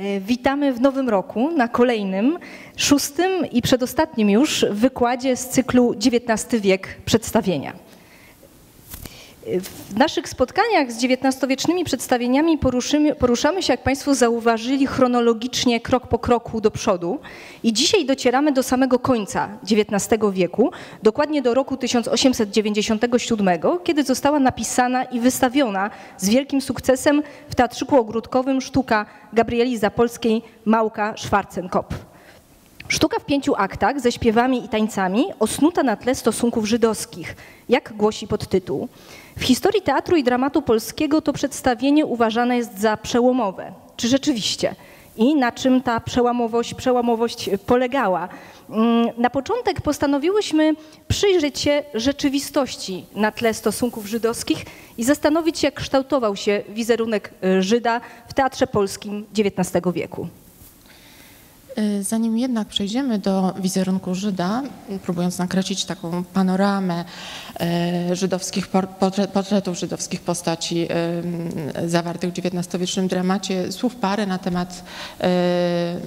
E, witamy w nowym roku na kolejnym, szóstym i przedostatnim już wykładzie z cyklu XIX wiek przedstawienia. W naszych spotkaniach z XIX-wiecznymi przedstawieniami poruszamy się, jak Państwo zauważyli, chronologicznie krok po kroku do przodu i dzisiaj docieramy do samego końca XIX wieku, dokładnie do roku 1897, kiedy została napisana i wystawiona z wielkim sukcesem w Teatrzyku Ogródkowym sztuka Gabrieli Zapolskiej Małka Schwarzenkopf. Sztuka w pięciu aktach ze śpiewami i tańcami osnuta na tle stosunków żydowskich, jak głosi podtytuł. W historii teatru i dramatu polskiego to przedstawienie uważane jest za przełomowe. Czy rzeczywiście? I na czym ta przełamowość, przełamowość polegała? Mm, na początek postanowiłyśmy przyjrzeć się rzeczywistości na tle stosunków żydowskich i zastanowić się, jak kształtował się wizerunek y, Żyda w teatrze polskim XIX wieku. Y, zanim jednak przejdziemy do wizerunku Żyda, próbując nakreślić taką panoramę y, żydowskich portretów żydowskich postaci y, zawartych w XIX-wiecznym dramacie, słów parę na temat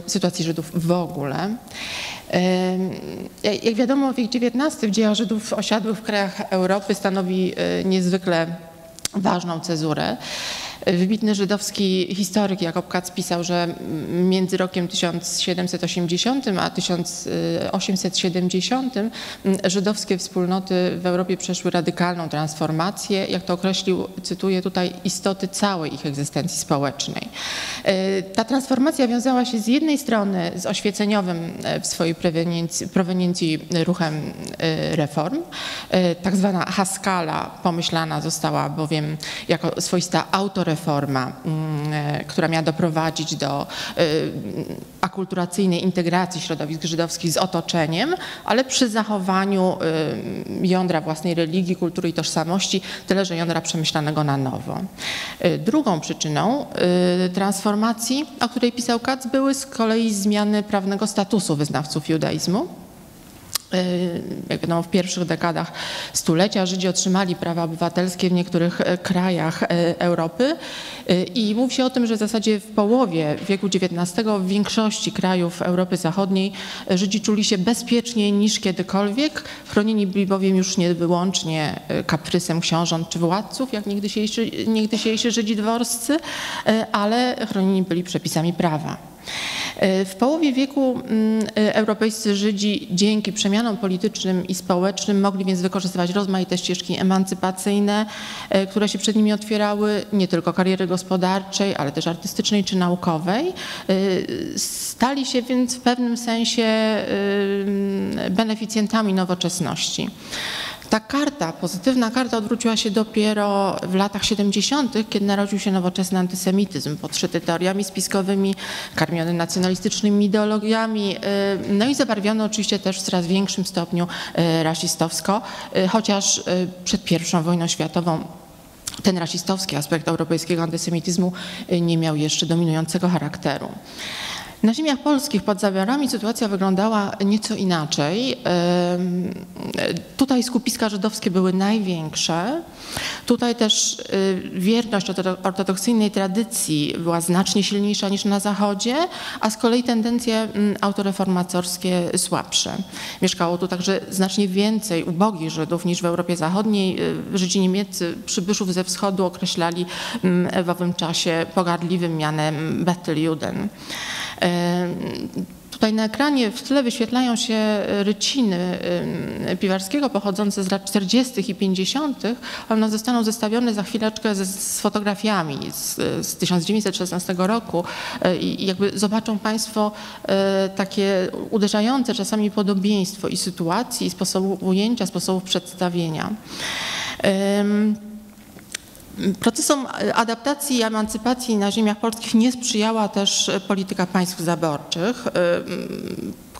sytuacji Żydów w ogóle. Jak wiadomo, wiek XIX w dziejach Żydów osiadłych w krajach Europy stanowi niezwykle ważną cezurę. Wybitny żydowski historyk Jakob Katz pisał, że między rokiem 1780 a 1870 żydowskie wspólnoty w Europie przeszły radykalną transformację, jak to określił, cytuję tutaj, istoty całej ich egzystencji społecznej. Ta transformacja wiązała się z jednej strony z oświeceniowym w swojej proweniencji, ruchem reform. Tak zwana Haskala pomyślana została bowiem jako swoista autoreforma reforma, mm, e, która miała doprowadzić do e, akulturacyjnej integracji środowisk żydowskich z otoczeniem, ale przy zachowaniu e, jądra własnej religii, kultury i tożsamości, tyle że jądra przemyślanego na nowo. Drugą przyczyną transformacji, o której pisał Katz, były z kolei zmiany prawnego statusu wyznawców judaizmu. Y, wiadomo, w pierwszych dekadach stulecia Żydzi otrzymali prawa obywatelskie w niektórych e, krajach e, Europy y, i mówi się o tym, że w zasadzie w połowie wieku XIX w większości krajów Europy Zachodniej e, Żydzi czuli się bezpieczniej niż kiedykolwiek. Chronieni byli bowiem już nie wyłącznie kaprysem książąt czy władców, jak niegdysiejsi, niegdysiejsi Żydzi dworscy, ale chronieni byli przepisami prawa. E, w połowie wieku mm, e, europejscy Żydzi dzięki przemianom politycznym i społecznym mogli więc wykorzystywać rozmaite ścieżki emancypacyjne, e, które się przed nimi otwierały, nie tylko kariery gospodarczej, ale też artystycznej czy naukowej. Stali się więc w pewnym sensie beneficjentami nowoczesności. Ta karta, pozytywna karta odwróciła się dopiero w latach 70., kiedy narodził się nowoczesny antysemityzm, podszyty teoriami spiskowymi, karmiony nacjonalistycznymi ideologiami, y, no i zabarwiony oczywiście też w coraz większym stopniu y, rasistowsko, y, chociaż przed I wojną światową ten rasistowski aspekt europejskiego antysemityzmu nie miał jeszcze dominującego charakteru. Na ziemiach polskich pod zabiorami sytuacja wyglądała nieco inaczej. Tutaj skupiska żydowskie były największe. Tutaj też y, wierność ortodoksyjnej tradycji była znacznie silniejsza niż na Zachodzie, a z kolei tendencje mm, autoreformatorskie słabsze. Mieszkało tu także znacznie więcej ubogich Żydów niż w Europie Zachodniej. Y, Żydzi niemieccy przybyszów ze wschodu określali mm, w owym czasie pogardliwym mianem Betteljuden. Tutaj na ekranie w tle wyświetlają się ryciny Piwarskiego pochodzące z lat 40. i 50. One zostaną zestawione za chwileczkę z, z fotografiami z, z, 1916 roku e, i jakby zobaczą Państwo e, takie uderzające czasami podobieństwo i sytuacji, i sposobu ujęcia, sposobów przedstawienia. Procesom adaptacji i emancypacji na ziemiach polskich nie sprzyjała też polityka państw zaborczych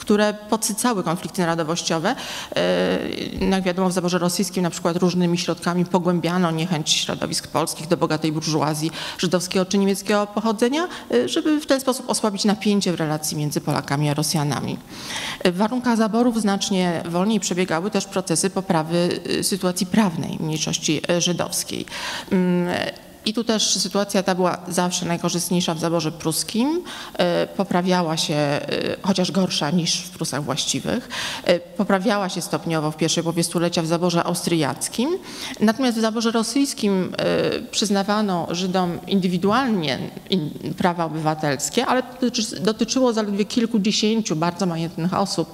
które podsycały konflikty narodowościowe. E, jak wiadomo w zaborze rosyjskim na przykład różnymi środkami pogłębiano niechęć środowisk polskich do bogatej burżuazji żydowskiego czy niemieckiego pochodzenia, e, żeby w ten sposób osłabić napięcie w relacji między Polakami a Rosjanami. W warunkach zaborów znacznie wolniej przebiegały też procesy poprawy e, sytuacji prawnej mniejszości żydowskiej. I tu też sytuacja ta była zawsze najkorzystniejsza w zaborze pruskim. Poprawiała się, chociaż gorsza niż w Prusach właściwych, poprawiała się stopniowo w pierwszej połowie stulecia w zaborze austriackim. Natomiast w zaborze rosyjskim przyznawano Żydom indywidualnie prawa obywatelskie, ale dotyczyło zaledwie kilkudziesięciu bardzo majętnych osób.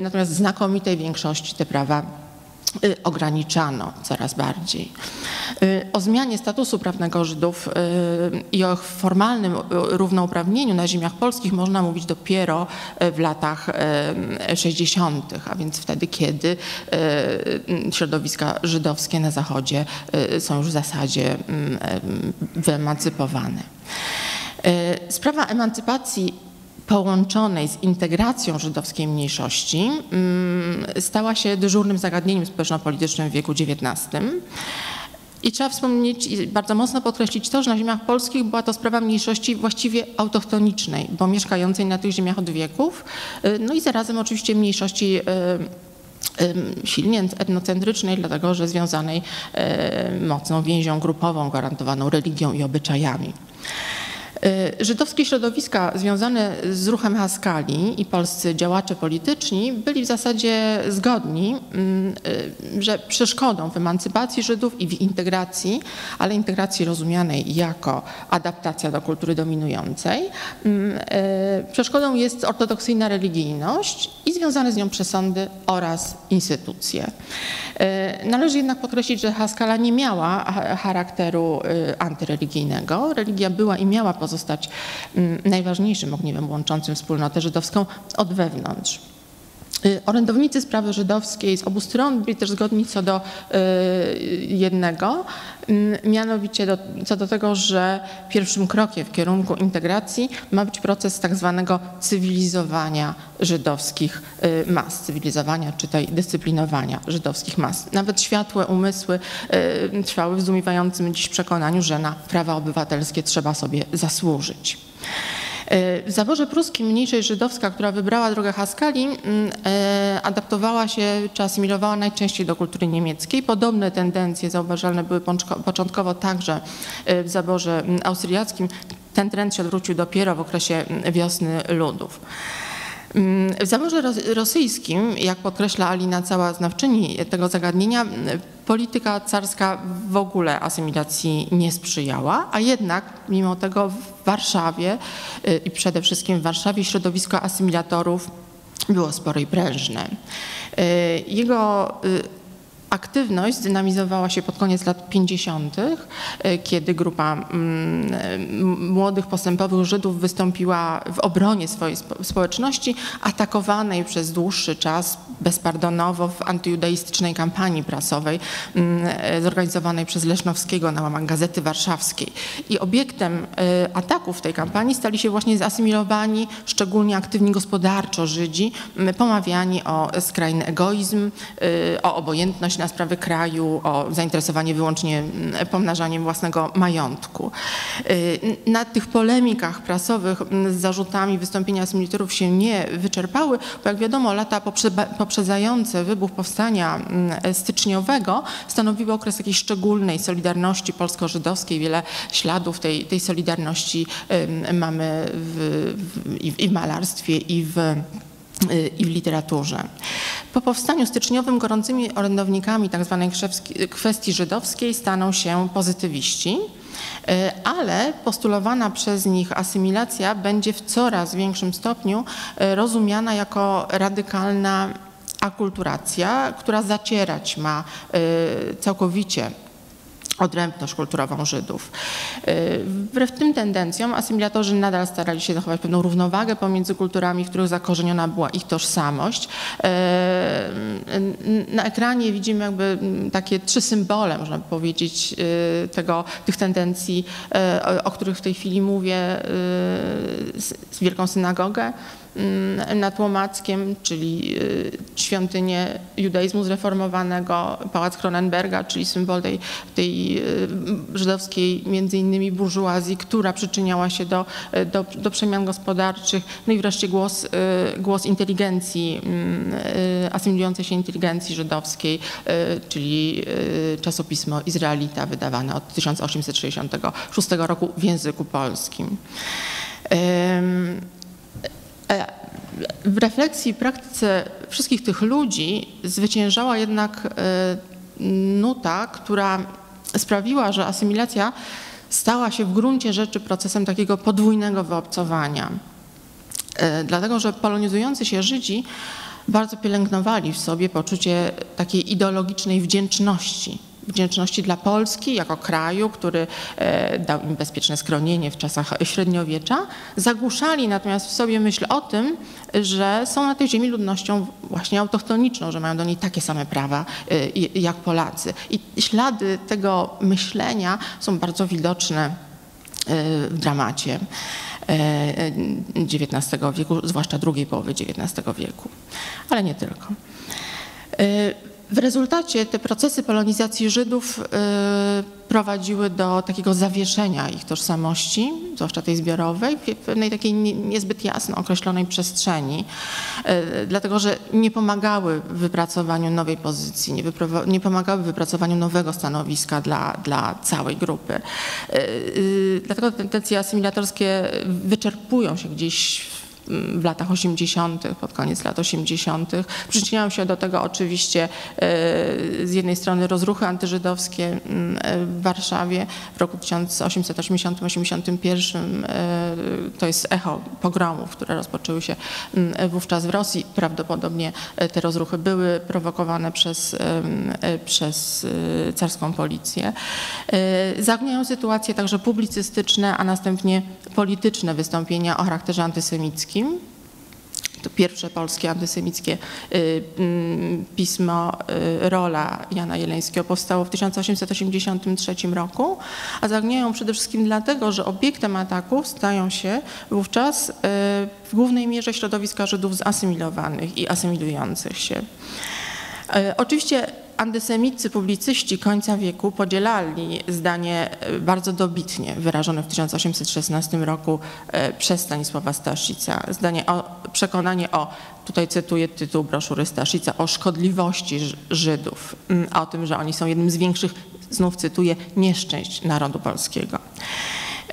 Natomiast znakomitej większości te prawa ograniczano coraz bardziej. Y, o zmianie statusu prawnego Żydów y, i o formalnym równouprawnieniu na ziemiach polskich można mówić dopiero w latach 60., a więc wtedy, kiedy środowiska żydowskie na Zachodzie są już w zasadzie wyemancypowane. Sprawa emancypacji połączonej z integracją żydowskiej mniejszości mm, stała się dyżurnym zagadnieniem społeczno-politycznym w wieku XIX. I trzeba wspomnieć i bardzo mocno podkreślić to, że na ziemiach polskich była to sprawa mniejszości właściwie autochtonicznej, bo mieszkającej na tych ziemiach od wieków, y, no i zarazem oczywiście mniejszości y, y, silnie etnocentrycznej, dlatego że związanej mocną więzią grupową, gwarantowaną religią i obyczajami. Y, żydowskie środowiska związane z ruchem Haskali i polscy działacze polityczni byli w zasadzie zgodni, mm, y, że przeszkodą w emancypacji Żydów i w integracji, ale integracji rozumianej jako adaptacja do kultury dominującej, mm, y, przeszkodą jest ortodoksyjna religijność i związane z nią przesądy oraz instytucje. Należy jednak podkreślić, że Haskala nie miała charakteru antyreligijnego. Religia była i miała pozostać mm, najważniejszym ogniwem łączącym wspólnotę żydowską od wewnątrz. Y, orędownicy sprawy żydowskiej z obu stron byli też zgodni co do y, jednego, mm, mianowicie do, co do tego, że pierwszym krokiem w kierunku integracji ma być proces tak zwanego cywilizowania żydowskich y, mas, cywilizowania czy tej dyscyplinowania żydowskich mas. Nawet światłe umysły trwały w zdumiewającym dziś przekonaniu, że na prawa obywatelskie trzeba sobie zasłużyć. W zaborze pruskim mniejszość żydowska, która wybrała drogę Haskali, mm, e, adaptowała się czy asymilowała najczęściej do kultury niemieckiej. Podobne tendencje zauważalne były początkowo także e, w zaborze mm, austriackim. Ten trend się odwrócił dopiero w okresie mm, wiosny ludów. W zaborze rosyjskim, jak podkreśla Alina cała znawczyni tego zagadnienia, polityka carska w ogóle asymilacji nie sprzyjała, a jednak mimo tego w Warszawie y, i przede wszystkim w Warszawie środowisko asymilatorów było spore i prężne. Y, jego y, Aktywność zdynamizowała się pod koniec lat 50., e, kiedy grupa mm, młodych, postępowych Żydów wystąpiła w obronie swojej społeczności, atakowanej przez dłuższy czas bezpardonowo w antyjudaistycznej kampanii prasowej mm, e, zorganizowanej przez Lesznowskiego na łamach Gazety Warszawskiej. I obiektem e, ataków tej kampanii stali się właśnie zasymilowani, szczególnie aktywni gospodarczo Żydzi, pomawiani o skrajny egoizm, o obojętność na sprawy kraju, o zainteresowanie wyłącznie mm, pomnażaniem własnego majątku. Y, na tych polemikach prasowych mm, z zarzutami wystąpienia asymilitorów się nie wyczerpały, bo jak wiadomo lata poprzedzające wybuch powstania mm, styczniowego stanowiły okres jakiejś szczególnej solidarności polsko-żydowskiej. Wiele śladów tej, tej solidarności mamy w, w, i w malarstwie, i w i w literaturze. Po powstaniu styczniowym gorącymi orędownikami tzw. Tak kwestii żydowskiej staną się pozytywiści, e, ale postulowana przez nich asymilacja będzie w coraz większym stopniu e, rozumiana jako radykalna akulturacja, która zacierać ma całkowicie odrębność kulturową Żydów. Y, wbrew tym tendencjom asymilatorzy nadal starali się zachować pewną równowagę pomiędzy kulturami, w których zakorzeniona była ich tożsamość. Y, na ekranie widzimy jakby takie trzy symbole, można by powiedzieć, y, tego, tych tendencji, o których w tej chwili mówię, z Wielką Synagogę, nad Łomackiem, czyli świątynię judaizmu zreformowanego, pałac Kronenberga, czyli symbol tej, tej żydowskiej między innymi burżuazji, która przyczyniała się do, do, do przemian gospodarczych, no i wreszcie głos, głos inteligencji, mm, asymilującej się inteligencji żydowskiej, czyli czasopismo Izraelita wydawane od 1866 roku w języku polskim. W refleksji, praktyce wszystkich tych ludzi zwyciężała jednak e, nuta, która sprawiła, że asymilacja stała się w gruncie rzeczy procesem takiego podwójnego wyobcowania. E, dlatego, że polonizujący się Żydzi bardzo pielęgnowali w sobie poczucie takiej ideologicznej wdzięczności wdzięczności dla Polski jako kraju, który e, dał im bezpieczne schronienie w czasach średniowiecza, zagłuszali natomiast w sobie myśl o tym, że są na tej ziemi ludnością właśnie autochtoniczną, że mają do niej takie same prawa e, jak Polacy. I ślady tego myślenia są bardzo widoczne e, w dramacie. XIX wieku, zwłaszcza drugiej połowy XIX wieku, ale nie tylko. W rezultacie te procesy polonizacji Żydów y, prowadziły do takiego zawieszenia ich tożsamości, zwłaszcza tej zbiorowej, w pewnej takiej niezbyt jasno określonej przestrzeni, y, dlatego że nie pomagały w wypracowaniu nowej pozycji, nie, nie pomagały w wypracowaniu nowego stanowiska dla, dla całej grupy. Y, dlatego tendencje asymilatorskie wyczerpują się gdzieś w w latach 80., pod koniec lat 80. Przyczyniają się do tego oczywiście e, z jednej strony rozruchy antyżydowskie e, w Warszawie w roku 1880-81. E, to jest echo pogromów, które rozpoczęły się wówczas w Rosji. Prawdopodobnie te rozruchy były prowokowane przez, przez carską policję. Zagniają sytuacje także publicystyczne, a następnie polityczne wystąpienia o charakterze antysemickim to pierwsze polskie antysemickie y, mm, pismo y, Rola Jana Jeleńskiego powstało w 1883 roku, a zagniają przede wszystkim dlatego, że obiektem ataków stają się wówczas y, w głównej mierze środowiska Żydów zasymilowanych i asymilujących się. Oczywiście antysemicy publicyści końca wieku podzielali zdanie e, bardzo dobitnie wyrażone w 1816 roku e, przez Stanisława Staszica. Zdanie o, przekonanie o, tutaj cytuję tytuł broszury Staszica, o szkodliwości Żydów, mm, o tym, że oni są jednym z większych, znów cytuję, nieszczęść narodu polskiego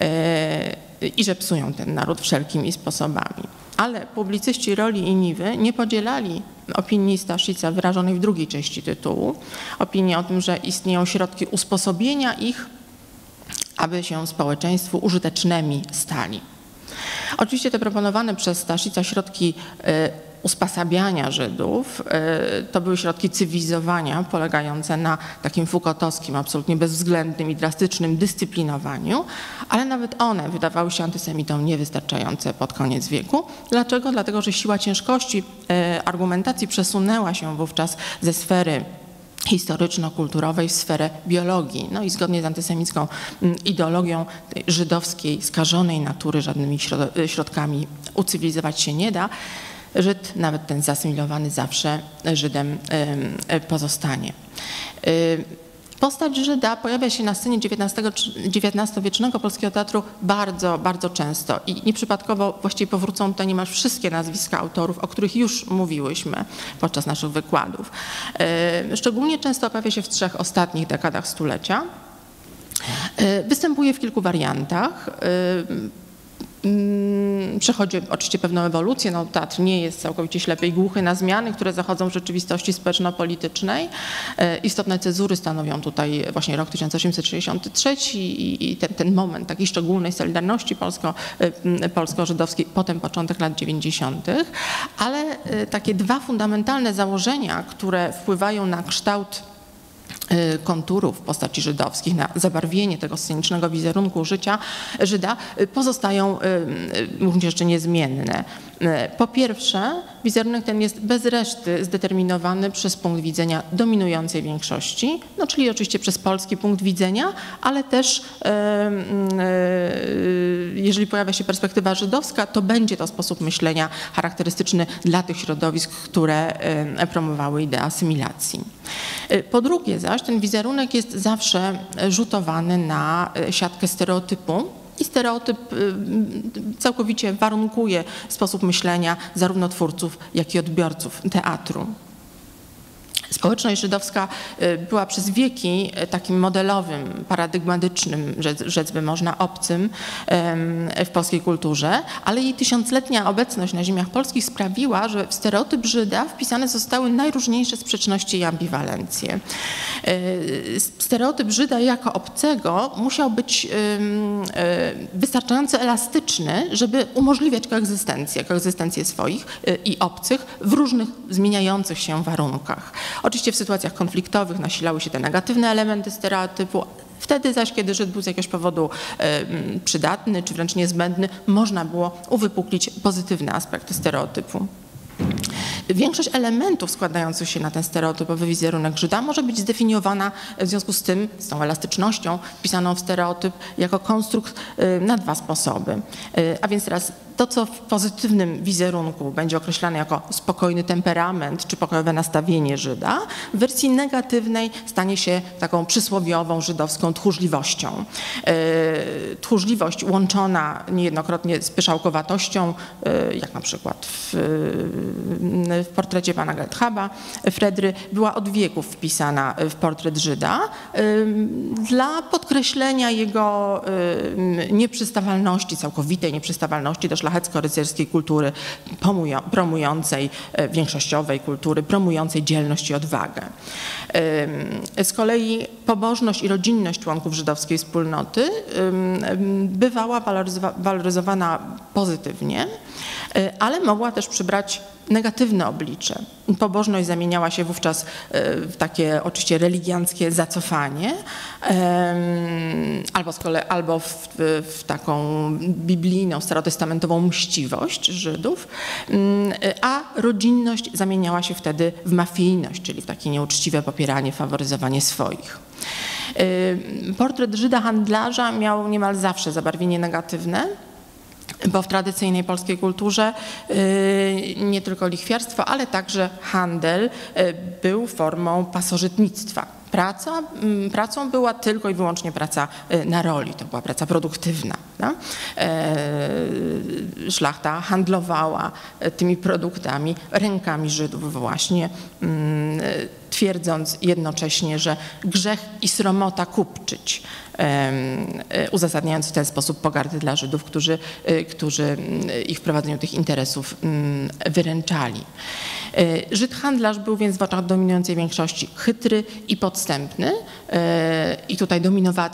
e, i że psują ten naród wszelkimi sposobami. Ale publicyści Roli i Niwy nie podzielali opinii Staszica wyrażonej w drugiej części tytułu. Opinii o tym, że istnieją środki usposobienia ich, aby się społeczeństwu użytecznymi stali. Oczywiście te proponowane przez Staszica środki e, uspasabiania Żydów. E, to były środki cywilizowania polegające na takim fukotowskim, absolutnie bezwzględnym i drastycznym dyscyplinowaniu, ale nawet one wydawały się antysemitom niewystarczające pod koniec wieku. Dlaczego? Dlatego, że siła ciężkości e, argumentacji przesunęła się wówczas ze sfery historyczno-kulturowej w sferę biologii. No i zgodnie z antysemicką ideologią żydowskiej, skażonej natury żadnymi środkami ucywilizować się nie da. Żyd, nawet ten zasymilowany zawsze Żydem pozostanie. Postać Żyda pojawia się na scenie XIX-wiecznego polskiego teatru bardzo, bardzo często i nieprzypadkowo właściwie powrócą tutaj niemal wszystkie nazwiska autorów, o których już mówiłyśmy podczas naszych wykładów. Szczególnie często pojawia się w trzech ostatnich dekadach stulecia. Występuje w kilku wariantach. Mm, przechodzi oczywiście pewną ewolucję. No, teatr nie jest całkowicie ślepy i głuchy na zmiany, które zachodzą w rzeczywistości społeczno-politycznej. E, istotne cezury stanowią tutaj właśnie rok 1863 i ten, ten moment takiej szczególnej solidarności polsko, e, polsko-żydowskiej, potem początek lat 90., ale e, takie dwa fundamentalne założenia, które wpływają na kształt konturów postaci żydowskich, na zabarwienie tego scenicznego wizerunku życia Żyda y, pozostają y, również jeszcze niezmienne. Po pierwsze, wizerunek ten jest bez reszty zdeterminowany przez punkt widzenia dominującej większości, no czyli oczywiście przez polski punkt widzenia, ale też jeżeli pojawia się perspektywa żydowska, to będzie to sposób myślenia charakterystyczny dla tych środowisk, które promowały ideę asymilacji. Po drugie zaś, ten wizerunek jest zawsze rzutowany na siatkę stereotypu, i stereotyp y, całkowicie warunkuje sposób myślenia zarówno twórców, jak i odbiorców teatru. Społeczność żydowska y, była przez wieki y, takim modelowym, paradygmatycznym, rzec by można, obcym w polskiej kulturze, ale jej tysiącletnia obecność na ziemiach polskich sprawiła, że w stereotyp Żyda wpisane zostały najróżniejsze sprzeczności i ambiwalencje. Y, stereotyp Żyda jako obcego musiał być wystarczająco elastyczny, żeby umożliwiać koegzystencję, koegzystencję swoich i obcych w różnych zmieniających się warunkach. Oczywiście w sytuacjach konfliktowych nasilały się te negatywne elementy stereotypu, Wtedy zaś, kiedy Żyd był z jakiegoś powodu przydatny czy wręcz niezbędny, można było uwypuklić pozytywne aspekty stereotypu. Większość elementów składających się na ten stereotypowy wizerunek Żyda może być zdefiniowana w związku z tym, z tą elastycznością wpisaną w stereotyp, jako konstrukt na dwa sposoby. A więc teraz to, co w pozytywnym wizerunku będzie określane jako spokojny temperament czy pokojowe nastawienie Żyda, w wersji negatywnej stanie się taką przysłowiową żydowską tchórzliwością. E, tchórzliwość łączona niejednokrotnie z pyszałkowatością, e, jak na przykład w, w portrecie pana Gethaba, Fredry była od wieków wpisana w portret Żyda e, dla podkreślenia jego nieprzystawalności, całkowitej nieprzystawalności do szlachecko-rycerskiej kultury promującej, e, większościowej kultury, promującej dzielność i odwagę. Z kolei pobożność i rodzinność członków żydowskiej wspólnoty bywała waloryzowana pozytywnie, ale mogła też przybrać negatywne oblicze. Pobożność zamieniała się wówczas e, w takie oczywiście religianckie zacofanie, albo, z kolei, albo w, w taką biblijną, starotestamentową mściwość Żydów, mm, a rodzinność zamieniała się wtedy w mafijność, czyli w takie nieuczciwe popieranie, faworyzowanie swoich. Portret Żyda handlarza miał niemal zawsze zabarwienie negatywne, bo w tradycyjnej polskiej kulturze y, nie tylko lichwiarstwo, ale także handel y, był formą pasożytnictwa. Praca, mm, pracą była tylko i wyłącznie praca y, na roli, to była praca produktywna. No? Szlachta handlowała tymi produktami rękami Żydów właśnie, mm, twierdząc jednocześnie, że grzech i sromota kupczyć E, uzasadniając w ten sposób pogardy dla Żydów, którzy, e, którzy mm, ich wprowadzeniu tych interesów wyręczali. E, Żyd handlarz był więc w oczach dominującej większości chytry i podstępny i tutaj dominowała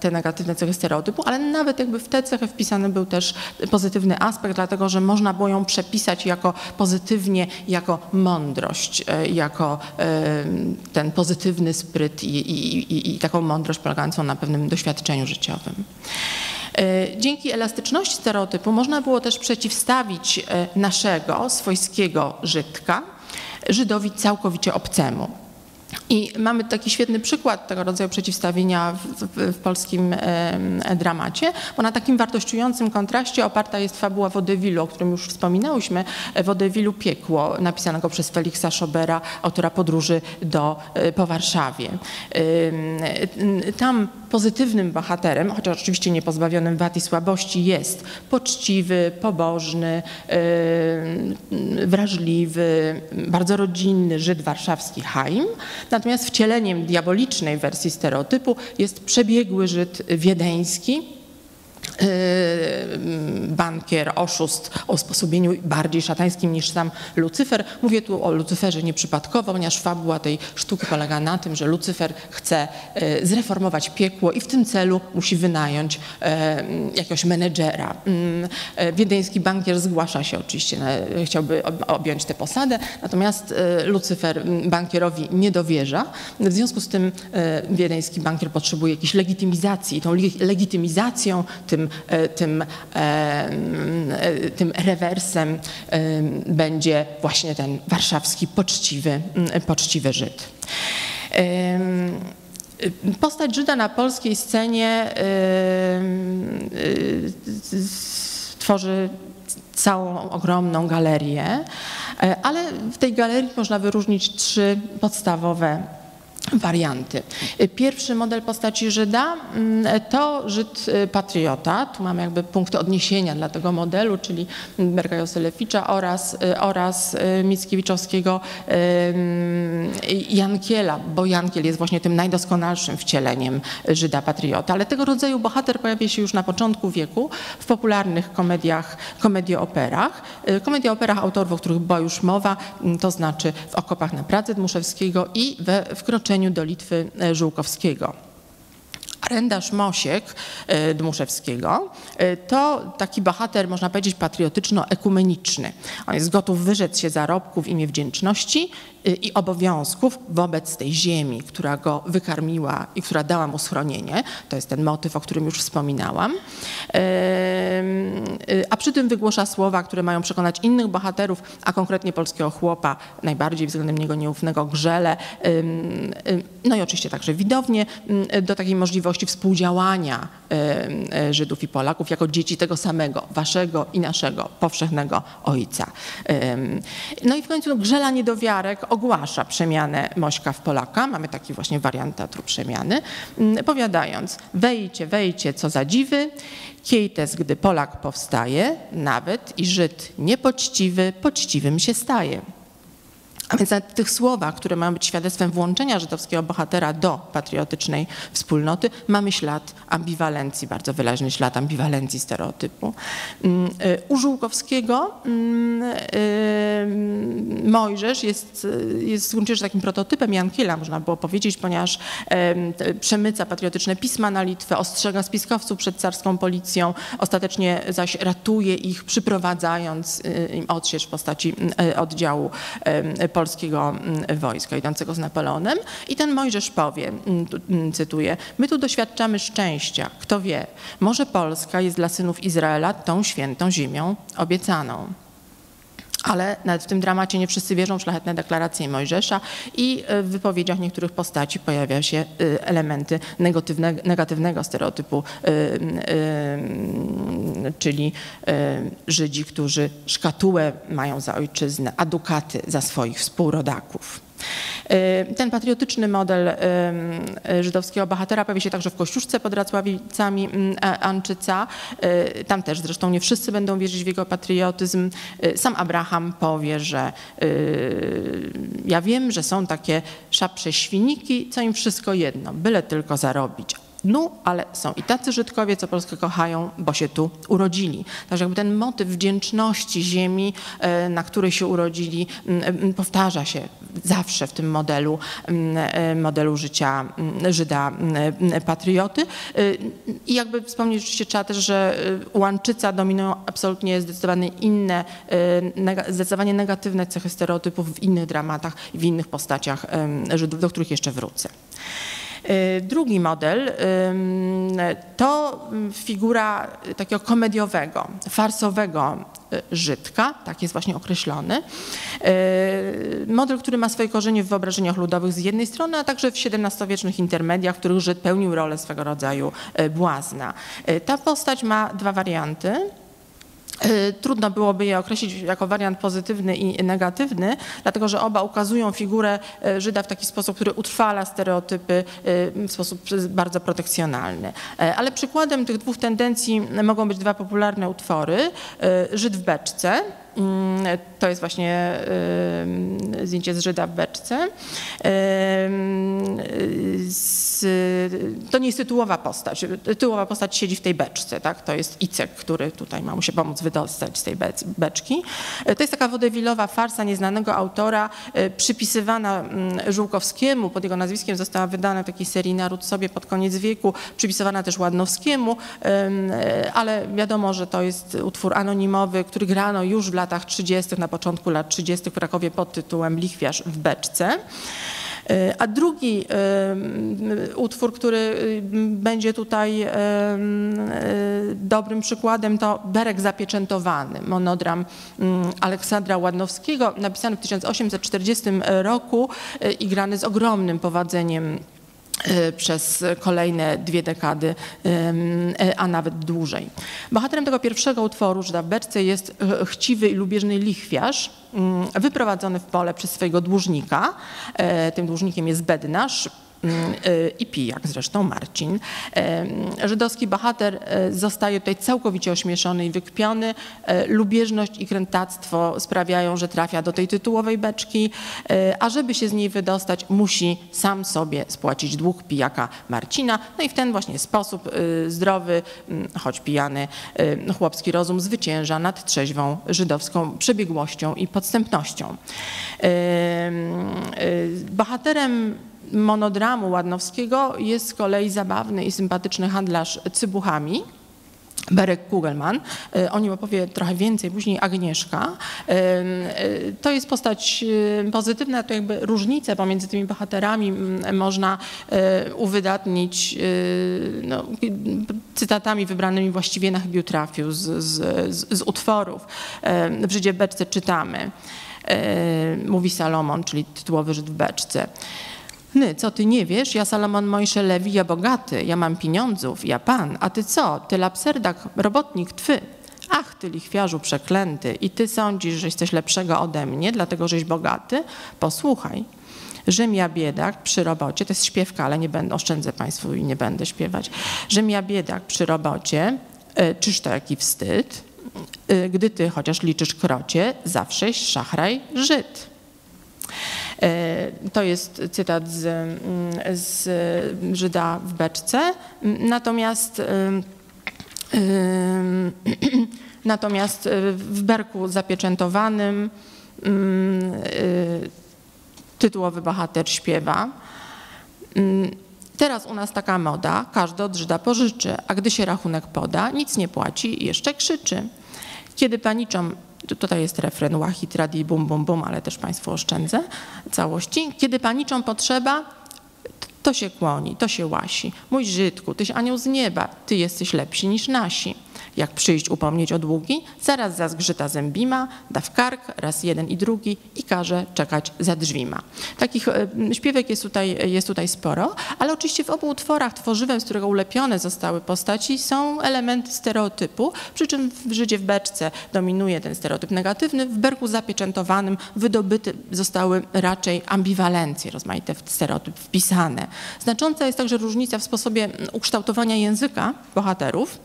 te negatywne cechy stereotypu, ale nawet jakby w te cechy wpisany był też pozytywny aspekt, dlatego że można było ją przepisać jako pozytywnie, jako mądrość, jako ten pozytywny spryt i, i, i, i taką mądrość polegającą na pewnym doświadczeniu życiowym. E, dzięki elastyczności stereotypu można było też przeciwstawić e, naszego swojskiego Żydka Żydowi całkowicie obcemu. I mamy taki świetny przykład tego rodzaju przeciwstawienia w, w, w polskim e, dramacie, bo na takim wartościującym kontraście oparta jest fabuła Wodewilu, o którym już wspominałyśmy, Wodewilu Piekło, napisanego przez Feliksa Schobera, autora podróży do, e, po Warszawie. E, tam pozytywnym bohaterem, chociaż oczywiście nie pozbawionym wad i słabości, jest poczciwy, pobożny, wrażliwy, bardzo rodzinny Żyd warszawski Haim, Natomiast wcieleniem diabolicznej wersji stereotypu jest przebiegły Żyd wiedeński, bankier, oszust o usposobieniu bardziej szatańskim niż sam Lucyfer. Mówię tu o Lucyferze nieprzypadkowo, ponieważ fabuła tej sztuki polega na tym, że Lucyfer chce yy, zreformować piekło i w tym celu musi wynająć yy, jakiegoś menedżera. Wiedeński bankier zgłasza się oczywiście, chciałby objąć tę posadę, natomiast Lucyfer bankierowi nie dowierza. W związku z tym wiedeński bankier potrzebuje jakiejś legitymizacji. Tą legitymizacją tym, tym, tym rewersem będzie właśnie ten warszawski poczciwy, poczciwy Żyd. Postać Żyda na polskiej scenie tworzy całą ogromną galerię, ale w tej galerii można wyróżnić trzy podstawowe warianty. Pierwszy model postaci Żyda mm, to Żyd y, patriota. Tu mamy jakby punkt odniesienia dla tego modelu, czyli Berga Joselewicza oraz, y, oraz y, Mickiewiczowskiego Jankiela, bo Jankiel jest właśnie tym najdoskonalszym wcieleniem Żyda patriota. Ale tego rodzaju bohater pojawia się już na początku wieku w popularnych komediach, komediooperach. Komediooperach autorów, o których była już mowa, to znaczy w Okopach na Pradze Dmuszewskiego i we Wkroczeniu do Litwy e, Żółkowskiego. Arendarz Mosiek e, Dmuszewskiego e, to taki bohater, można powiedzieć, patriotyczno-ekumeniczny. On jest gotów wyrzec się zarobku w imię wdzięczności i obowiązków wobec tej ziemi, która go wykarmiła i która dała mu schronienie. To jest ten motyw, o którym już wspominałam. A przy tym wygłasza słowa, które mają przekonać innych bohaterów, a konkretnie polskiego chłopa, najbardziej względem niego nieufnego Grzele, no i oczywiście także widownie, do takiej możliwości współdziałania Żydów i Polaków jako dzieci tego samego, waszego i naszego powszechnego Ojca. No i w końcu Grzela Niedowiarek ogłasza przemianę Mośka w Polaka, mamy taki właśnie wariant teatru przemiany, mm, powiadając wejdźcie, wejdźcie, co za dziwy, kiejtes, gdy Polak powstaje, nawet i Żyd niepoczciwy, poczciwym się staje. A więc na tych słowach, które mają być świadectwem włączenia żydowskiego bohatera do patriotycznej wspólnoty, mamy ślad ambiwalencji, bardzo wyraźny ślad ambiwalencji stereotypu. Mm, y, u Żółkowskiego mm, y, Mojżesz jest, jest w gruncie takim prototypem Jankiela, można było powiedzieć, ponieważ przemyca patriotyczne pisma na Litwę, ostrzega spiskowców przed carską policją, ostatecznie zaś ratuje ich, przyprowadzając y, im odsiecz w postaci oddziału polskiego mm, wojska idącego z Napoleonem. I ten Mojżesz powie, mm, mm, cytuję, my tu doświadczamy szczęścia, kto wie, może Polska jest dla synów Izraela tą świętą ziemią obiecaną ale nawet w tym dramacie nie wszyscy wierzą w szlachetne deklaracje Mojżesza i w wypowiedziach niektórych postaci pojawia się y, elementy negatywnego, negatywnego stereotypu, y, czyli Żydzi, którzy szkatułę mają za ojczyznę, a dukaty za swoich współrodaków. Y, ten patriotyczny model y, żydowskiego bohatera pojawi się także w Kościuszce pod Racławicami Anczyca. Y, tam też zresztą nie wszyscy będą wierzyć w jego patriotyzm. Sam Abraham powie, że ja wiem, że są takie szapsze świniki, co im wszystko jedno, byle tylko zarobić no, ale są i tacy Żydkowie, co Polskę kochają, bo się tu urodzili. Także jakby ten motyw wdzięczności ziemi, e, na której się urodzili, powtarza się zawsze w tym modelu, e, modelu życia Żyda patrioty. E, I jakby wspomnieć oczywiście trzeba też, że Łanczyca dominują absolutnie zdecydowanie inne, zdecydowanie negatywne cechy stereotypów w innych dramatach i w innych postaciach Żydów, do których jeszcze wrócę. Y, drugi model to figura takiego komediowego, farsowego y, Żydka, tak jest właśnie określony. Y, model, który ma swoje korzenie w wyobrażeniach ludowych z jednej strony, a także w XVII-wiecznych intermediach, w których Żyd pełnił rolę swego rodzaju błazna. Ta postać ma dwa warianty. Y, trudno byłoby je określić jako wariant pozytywny i negatywny, dlatego że oba ukazują figurę y, Żyda w taki sposób, który utrwala stereotypy y, w sposób bardzo protekcjonalny. Ale przykładem tych dwóch tendencji mogą być dwa popularne utwory. Żyd w beczce, to jest właśnie zdjęcie z Żyda w beczce. To nie jest tytułowa postać. Tytułowa postać siedzi w tej beczce. Tak? To jest Icek, który tutaj ma mu się pomóc wydostać z tej beczki. To jest taka wodewilowa farsa nieznanego autora, przypisywana mm, Żółkowskiemu. Pod jego nazwiskiem została wydana w takiej serii Naród sobie pod koniec wieku. Przypisywana też Ładnowskiemu, ale wiadomo, że to jest utwór anonimowy, który grano już w latach latach 30., na początku lat 30. w Krakowie pod tytułem Lichwiarz w beczce. E, a drugi utwór, który będzie tutaj dobrym przykładem, to Berek Zapieczętowany, monodram Aleksandra Ładnowskiego, napisany w 1840 roku i grany z ogromnym powodzeniem przez kolejne dwie dekady, y, a nawet dłużej. Bohaterem tego pierwszego utworu, Żyda w jest y, chciwy i lubieżny lichwiarz, wyprowadzony w pole przez swojego dłużnika. Tym dłużnikiem jest bednarz, Mm, y, i pijak zresztą Marcin. Żydowski bohater e, zostaje tutaj całkowicie ośmieszony i wykpiony. Lubieżność i krętactwo sprawiają, że trafia do tej tytułowej beczki, a żeby się z niej wydostać, musi sam sobie spłacić dług pijaka Marcina. No i w ten właśnie sposób zdrowy, mm, choć pijany chłopski rozum zwycięża nad trzeźwą żydowską przebiegłością i podstępnością. Bohaterem monodramu Ładnowskiego jest z kolei zabawny i sympatyczny handlarz cybuchami. Berek Kugelman. E, o nim opowie trochę więcej później Agnieszka. E, e, to jest postać pozytywna, to jakby różnice pomiędzy tymi bohaterami można uwydatnić no, cytatami wybranymi właściwie na biografiu z, z, z, utworów. W Żydzie Beczce czytamy, mówi Salomon, czyli tytułowy Żyd w Beczce. Ny, co ty nie wiesz? Ja Salomon Mojsze Lewi, ja bogaty, ja mam pieniądzów, ja pan. A ty co? Ty lapserdak, robotnik twy. Ach, ty lichwiarzu przeklęty i ty sądzisz, że jesteś lepszego ode mnie, dlatego żeś bogaty? Posłuchaj. Rzym ja biedak przy robocie, to jest śpiewka, ale nie będę, oszczędzę Państwu i nie będę śpiewać. Rzym ja biedak przy robocie, e, czyż to jaki wstyd, e, gdy ty chociaż liczysz krocie, zawsześ szachraj Żyd. E, to jest cytat z, mm, z Żyda w beczce. Natomiast Natomiast w berku zapieczętowanym mm, y, tytułowy bohater śpiewa. Mm, teraz u nas taka moda, każdy od Żyda pożyczy, a gdy się rachunek poda, nic nie płaci i jeszcze krzyczy. Kiedy paniczą Tutaj jest refren łachit, radi, bum, bum, bum, ale też Państwu oszczędzę całości. Kiedy paniczą potrzeba, to się kłoni, to się łasi. Mój Żydku, tyś anioł z nieba, ty jesteś lepsi niż nasi jak przyjść upomnieć o długi, zaraz zazgrzyta zębima, da w kark, raz jeden i drugi i każe czekać za drzwima. Takich e, śpiewek jest tutaj, jest tutaj sporo, ale oczywiście w obu utworach tworzywem, z którego ulepione zostały postaci, są elementy stereotypu, przy czym w Żydzie w beczce dominuje ten stereotyp negatywny, w berku zapieczętowanym wydobyte zostały raczej ambiwalencje, rozmaite w stereotyp wpisane. Znacząca jest także różnica w sposobie ukształtowania języka bohaterów,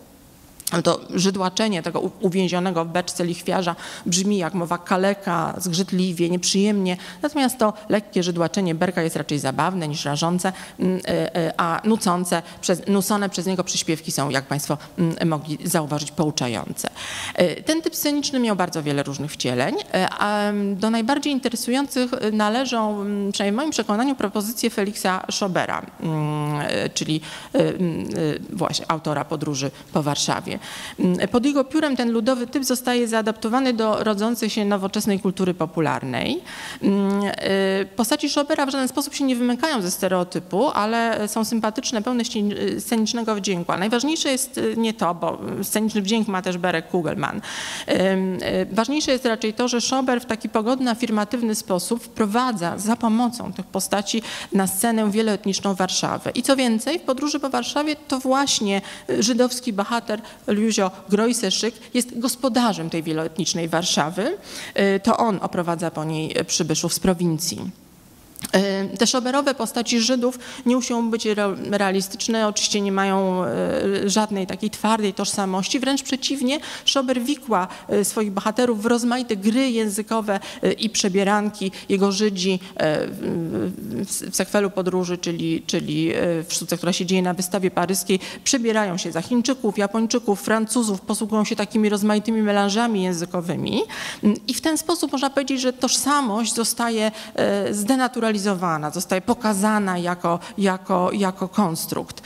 to żydłaczenie tego uwięzionego w beczce lichwiarza brzmi jak mowa kaleka, zgrzytliwie, nieprzyjemnie, natomiast to lekkie żydłaczenie berka jest raczej zabawne niż rażące, mm, e, e, a nucące, przez, nucone przez niego przyśpiewki są, jak Państwo mm, mogli zauważyć, pouczające. E, ten typ sceniczny miał bardzo wiele różnych wcieleń, mm, do najbardziej interesujących należą, przynajmniej w moim przekonaniu, propozycje Feliksa Schobera, czyli właśnie autora podróży po Warszawie. Mm, pod jego piórem ten ludowy typ zostaje zaadaptowany do rodzącej się nowoczesnej kultury popularnej. Mm, y, postaci Schobera w żaden sposób się nie wymykają ze stereotypu, ale są sympatyczne, pełne y, scenicznego wdzięku. A najważniejsze jest y, nie to, bo sceniczny wdzięk ma też Berek Kugelman. Ważniejsze jest raczej to, że Schober w taki pogodny, afirmatywny sposób wprowadza za pomocą tych postaci na scenę wieloetniczną Warszawę. I co więcej, w podróży po Warszawie to właśnie żydowski bohater Józio Grojseszyk jest gospodarzem tej wieloetnicznej Warszawy. Y, to on oprowadza po niej przybyszów z prowincji. E, te szoberowe postaci Żydów nie muszą być realistyczne, oczywiście nie mają e, żadnej takiej twardej tożsamości, wręcz przeciwnie, Szober wikła e, swoich bohaterów w rozmaite gry językowe i przebieranki. Jego Żydzi w sekwelu podróży, czyli, czyli w sztuce, która się dzieje na wystawie paryskiej, przebierają się za Chińczyków, Japończyków, Francuzów, posługują się takimi rozmaitymi melanżami językowymi i w ten sposób można powiedzieć, że tożsamość zostaje zdenaturalizowana zostaje pokazana jako, jako, jako konstrukt.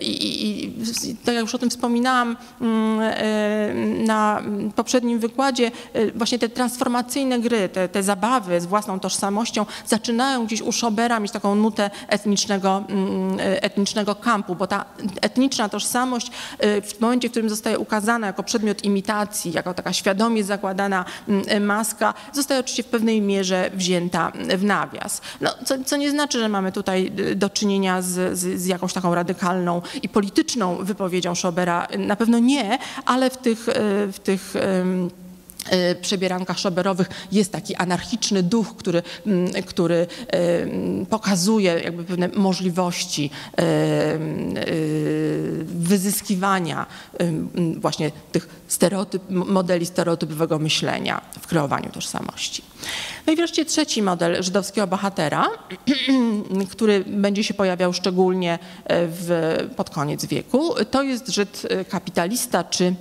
I, i, I tak jak już o tym wspominałam mm, na poprzednim wykładzie, właśnie te transformacyjne gry, te, te zabawy z własną tożsamością zaczynają gdzieś u Schobera mieć taką nutę etnicznego, mm, etnicznego kampu, bo ta etniczna tożsamość w momencie, w którym zostaje ukazana jako przedmiot imitacji, jako taka świadomie zakładana mm, maska, zostaje oczywiście w pewnej mierze wzięta w nawias. No, co, co nie znaczy, że mamy tutaj y, do czynienia z, z, z jakąś taką radykalną i polityczną wypowiedzią Schobera. Na pewno nie, ale w tych, y, w tych przebierankach szoberowych jest taki anarchiczny duch, który, mm, który pokazuje jakby pewne możliwości wyzyskiwania właśnie tych stereotyp, modeli stereotypowego myślenia w kreowaniu tożsamości. No i wreszcie trzeci model żydowskiego bohatera, który będzie się pojawiał szczególnie w, pod koniec wieku, to jest Żyd kapitalista czy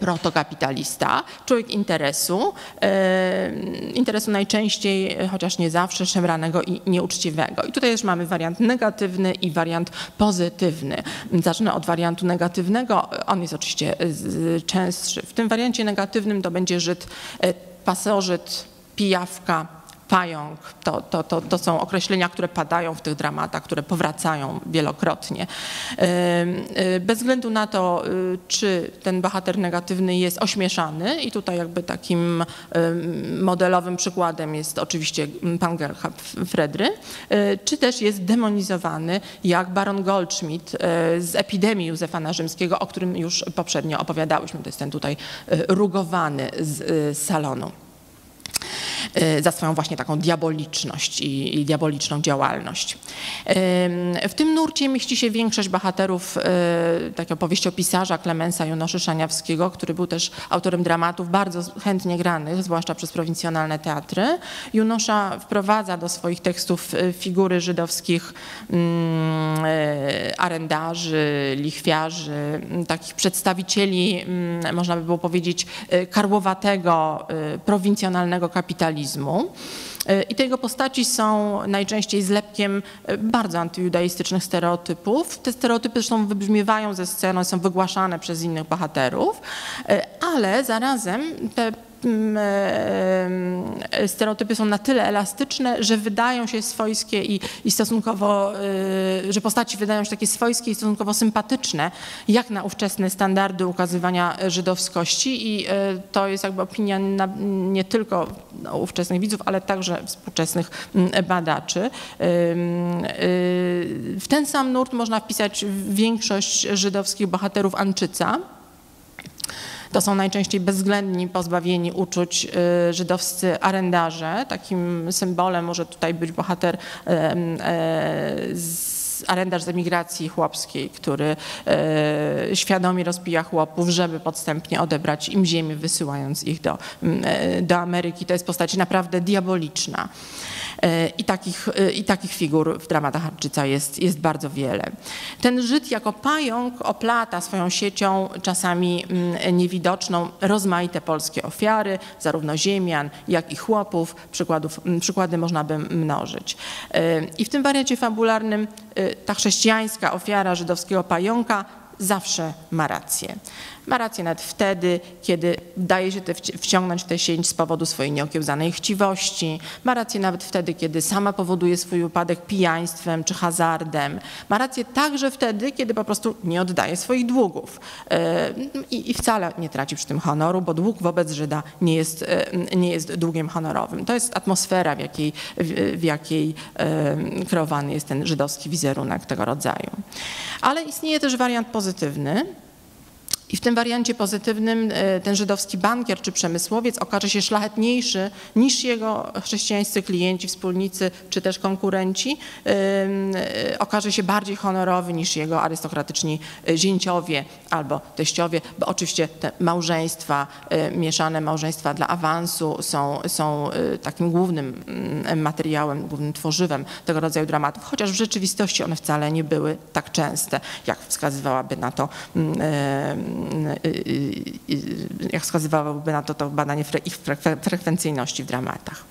protokapitalista, człowiek interesu, e, interesu najczęściej, e, chociaż nie zawsze, szemranego i nieuczciwego. I tutaj też mamy wariant negatywny i wariant pozytywny. Zacznę od wariantu negatywnego, on jest oczywiście częstszy. W tym wariancie negatywnym to będzie Żyd, pasożyt, pijawka, pająk. To, to, to, to są określenia, które padają w tych dramatach, które powracają wielokrotnie. Y, bez względu na to, y, czy ten bohater negatywny jest ośmieszany i tutaj jakby takim modelowym przykładem jest oczywiście pan Gerhard Fredry, y, czy też jest demonizowany jak baron Goldschmidt z epidemii Józefa Narzymskiego, o którym już poprzednio opowiadałyśmy. To jest ten tutaj rugowany z salonu. Y, za swoją właśnie taką diaboliczność i, i diaboliczną działalność. W tym nurcie mieści się większość bohaterów y, takiego powieściopisarza Klemensa Junoszy Szaniawskiego, który był też autorem dramatów bardzo chętnie granych, zwłaszcza przez prowincjonalne teatry. Junosza wprowadza do swoich tekstów y, figury żydowskich mm, arendarzy, lichwiarzy, takich przedstawicieli, mm, można by było powiedzieć, karłowatego, prowincjonalnego kapitalizmu judaizmu. E, I te jego postaci są najczęściej zlepkiem e, bardzo antyjudaistycznych stereotypów. Te stereotypy zresztą wybrzmiewają ze sceny, są wygłaszane przez innych bohaterów, e, ale zarazem te stereotypy są na tyle elastyczne, że wydają się swojskie i, i stosunkowo, e, że postaci wydają się takie swojskie i stosunkowo sympatyczne, jak na ówczesne standardy ukazywania żydowskości i e, to jest jakby opinia na, nie tylko no, ówczesnych widzów, ale także współczesnych badaczy. W ten sam nurt można wpisać większość żydowskich bohaterów Anczyca, to są najczęściej bezwzględni, pozbawieni uczuć y, żydowscy arendarze. Takim symbolem może tutaj być bohater e, z arendarz z emigracji chłopskiej, który e, świadomie rozpija chłopów, żeby podstępnie odebrać im ziemię, wysyłając ich do, do Ameryki. To jest postać naprawdę diaboliczna. E, I takich, e, I takich figur w dramatach Harczyca jest, jest bardzo wiele. Ten Żyd jako pająk oplata swoją siecią, czasami mm, niewidoczną, rozmaite polskie ofiary, zarówno ziemian, jak i chłopów. Przykładów, mm, przykłady można by mnożyć. E, I w tym wariancie fabularnym ta chrześcijańska ofiara żydowskiego pająka zawsze ma rację. Ma rację nawet wtedy, kiedy daje się te wciągnąć w tę sieć z powodu swojej nieokiełzanej chciwości. Ma rację nawet wtedy, kiedy sama powoduje swój upadek pijaństwem czy hazardem. Ma rację także wtedy, kiedy po prostu nie oddaje swoich długów. E, I, i wcale nie traci przy tym honoru, bo dług wobec Żyda nie jest, e, nie jest długiem honorowym. To jest atmosfera, w jakiej, w, jakiej e, kreowany jest ten żydowski wizerunek tego rodzaju. Ale istnieje też wariant pozytywny, i w tym wariancie pozytywnym e, ten żydowski bankier czy przemysłowiec okaże się szlachetniejszy niż jego chrześcijańscy klienci, wspólnicy czy też konkurenci. E, okaże się bardziej honorowy niż jego arystokratyczni e, zięciowie albo teściowie, bo oczywiście te małżeństwa, mieszane małżeństwa dla awansu są, są takim głównym mm, materiałem, głównym tworzywem tego rodzaju dramatów, chociaż w rzeczywistości one wcale nie były tak częste, jak wskazywałaby na to mm, jak wskazywałoby na to, to badanie ich frekwencyjności w dramatach.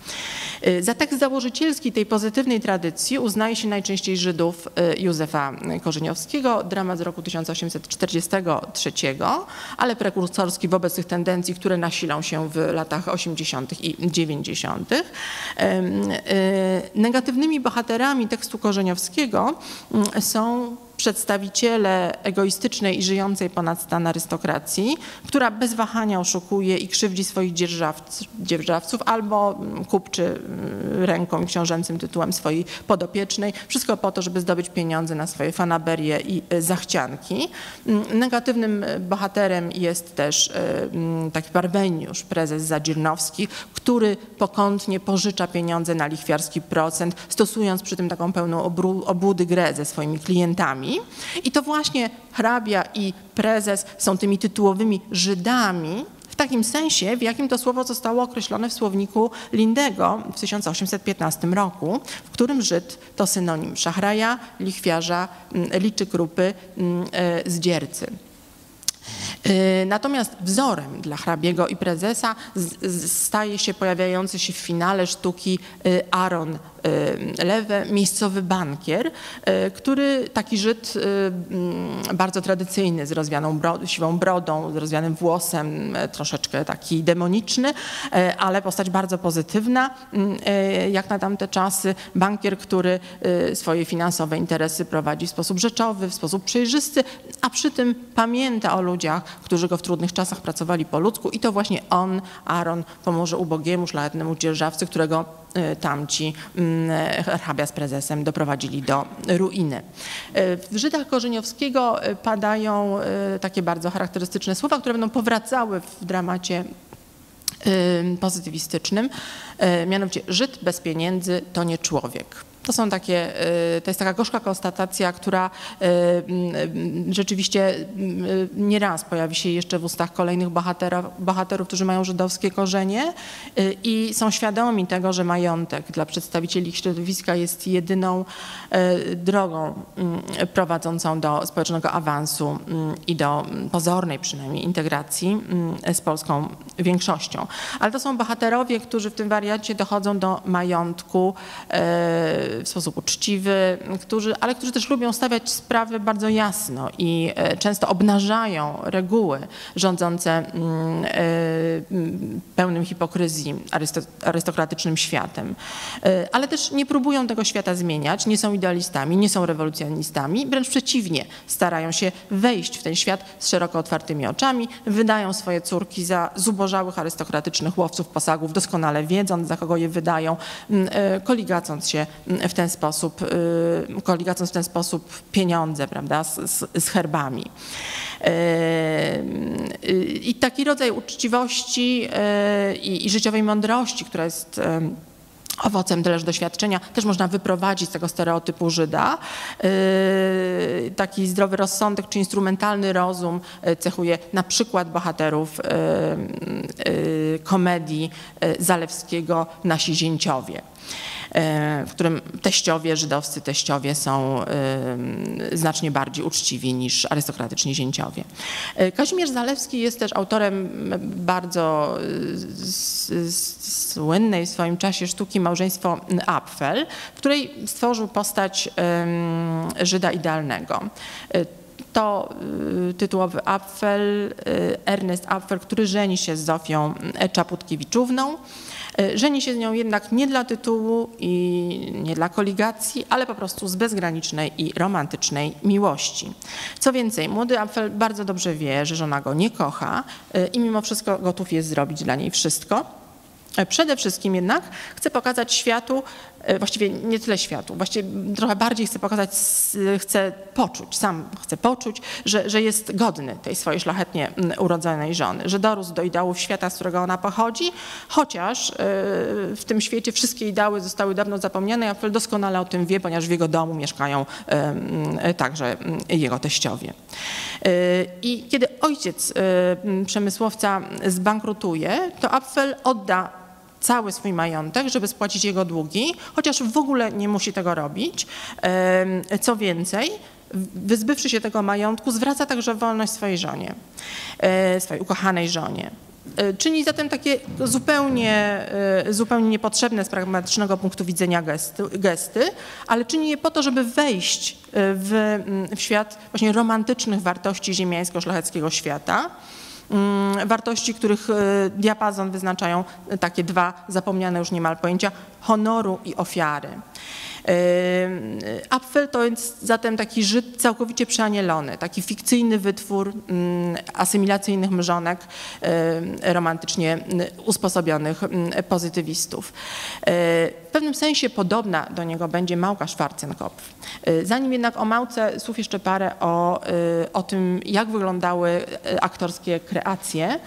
Za tekst założycielski tej pozytywnej tradycji uznaje się najczęściej Żydów Józefa Korzeniowskiego, dramat z roku 1843, ale prekursorski wobec tych tendencji, które nasilą się w latach 80. i 90. Negatywnymi bohaterami tekstu Korzeniowskiego są przedstawiciele egoistycznej i żyjącej ponad stan arystokracji, która bez wahania oszukuje i krzywdzi swoich dzierżawców albo kupczy mm, ręką i książęcym tytułem swojej podopiecznej. Wszystko po to, żeby zdobyć pieniądze na swoje fanaberie i e, zachcianki. Mm, negatywnym bohaterem jest też e, mm, taki Barbeniusz, prezes Zadzirnowski, który pokątnie pożycza pieniądze na lichwiarski procent, stosując przy tym taką pełną obłudy grę ze swoimi klientami. I to właśnie hrabia i prezes są tymi tytułowymi Żydami, w takim sensie, w jakim to słowo zostało określone w słowniku Lindego w 1815 roku, w którym Żyd to synonim szachraja, lichwiarza, liczy krupy, e, zdziercy. E, natomiast wzorem dla hrabiego i prezesa staje się pojawiający się w finale sztuki e, Aaron Y, Lewe, miejscowy bankier, y, który taki Żyd y, mm, bardzo tradycyjny, z rozwianą brodą, siwą brodą, z rozwianym włosem, troszeczkę taki demoniczny, ale postać bardzo pozytywna, jak na tamte czasy. Bankier, który swoje finansowe interesy prowadzi w sposób rzeczowy, w sposób przejrzysty, a przy tym pamięta o ludziach, którzy go w trudnych czasach pracowali po ludzku i to właśnie on, Aaron, pomoże ubogiemu, szlachetnemu dzierżawcy, którego Y, tamci mm, hrabia z prezesem doprowadzili do ruiny. Y, w Żydach Korzeniowskiego y, padają takie bardzo charakterystyczne słowa, które będą powracały w dramacie pozytywistycznym. Mianowicie Żyd bez pieniędzy to nie człowiek. To są takie, to jest taka gorzka konstatacja, która rzeczywiście nieraz pojawi się jeszcze w ustach kolejnych bohaterów, bohaterów, którzy mają żydowskie korzenie y, i są świadomi tego, że majątek dla przedstawicieli ich środowiska jest jedyną y, drogą prowadzącą do społecznego awansu i do pozornej przynajmniej integracji z polską większością. Ale to są bohaterowie, którzy w tym wariacie dochodzą do majątku w sposób uczciwy, którzy, ale którzy też lubią stawiać sprawy bardzo jasno i e, często obnażają reguły rządzące mm, e, pełnym hipokryzji arystokratycznym światem. E, ale też nie próbują tego świata zmieniać, nie są idealistami, nie są rewolucjonistami, wręcz przeciwnie, starają się wejść w ten świat z szeroko otwartymi oczami, wydają swoje córki za zubożałych arystokratycznych łowców posagów, doskonale wiedząc, za kogo je wydają, koligacąc się w ten sposób, y, koligacąc w ten sposób pieniądze, prawda, z, z, z herbami. Y, y, I taki rodzaj uczciwości i, i życiowej mądrości, która jest owocem też doświadczenia, też można wyprowadzić z tego stereotypu Żyda. Taki zdrowy rozsądek czy instrumentalny rozum cechuje na przykład bohaterów komedii Zalewskiego Nasi Zięciowie. E, w którym teściowie, żydowscy teściowie są e, znacznie bardziej uczciwi niż arystokratyczni zięciowie. E, Kazimierz Zalewski jest też autorem bardzo słynnej w swoim czasie sztuki Małżeństwo Apfel, w której stworzył postać Żyda idealnego to tytułowy Apfel, Ernest Apfel, który żeni się z Zofią Czaputkiewiczuwną. E, żeni się z nią jednak nie dla tytułu i nie dla koligacji, ale po prostu z bezgranicznej i romantycznej miłości. Co więcej, młody Apfel bardzo dobrze wie, że żona go nie kocha e, i mimo wszystko gotów jest zrobić dla niej wszystko. E, przede wszystkim jednak chcę pokazać światu, właściwie nie tyle światu, właściwie trochę bardziej chcę pokazać, chcę poczuć, sam chcę poczuć, że, że jest godny tej swojej szlachetnie urodzonej żony, że dorósł do ideałów świata, z którego ona pochodzi, chociaż e, w tym świecie wszystkie ideały zostały dawno zapomniane, ja doskonale o tym wie, ponieważ w jego domu mieszkają także jego teściowie. I kiedy ojciec przemysłowca zbankrutuje, to Apfel odda cały swój majątek, żeby spłacić jego długi, chociaż w ogóle nie musi tego robić. Co więcej, wyzbywszy się tego majątku, zwraca także wolność swojej żonie, e, swojej ukochanej żonie. E, czyni zatem takie zupełnie, e, zupełnie niepotrzebne z pragmatycznego punktu widzenia gesty, gesty, ale czyni je po to, żeby wejść w, w świat właśnie romantycznych wartości ziemiańsko-szlacheckiego świata wartości, których e, diapazon wyznaczają takie dwa zapomniane już niemal pojęcia honoru i ofiary. Apfel to jest zatem taki Żyd całkowicie przeanielony, taki fikcyjny wytwór mm, asymilacyjnych mrzonek romantycznie mm, usposobionych mm, pozytywistów. W pewnym sensie podobna do niego będzie Małka Schwarzenkopf. E, zanim jednak o Małce, słów jeszcze parę o, e, o tym, jak wyglądały aktorskie kreacje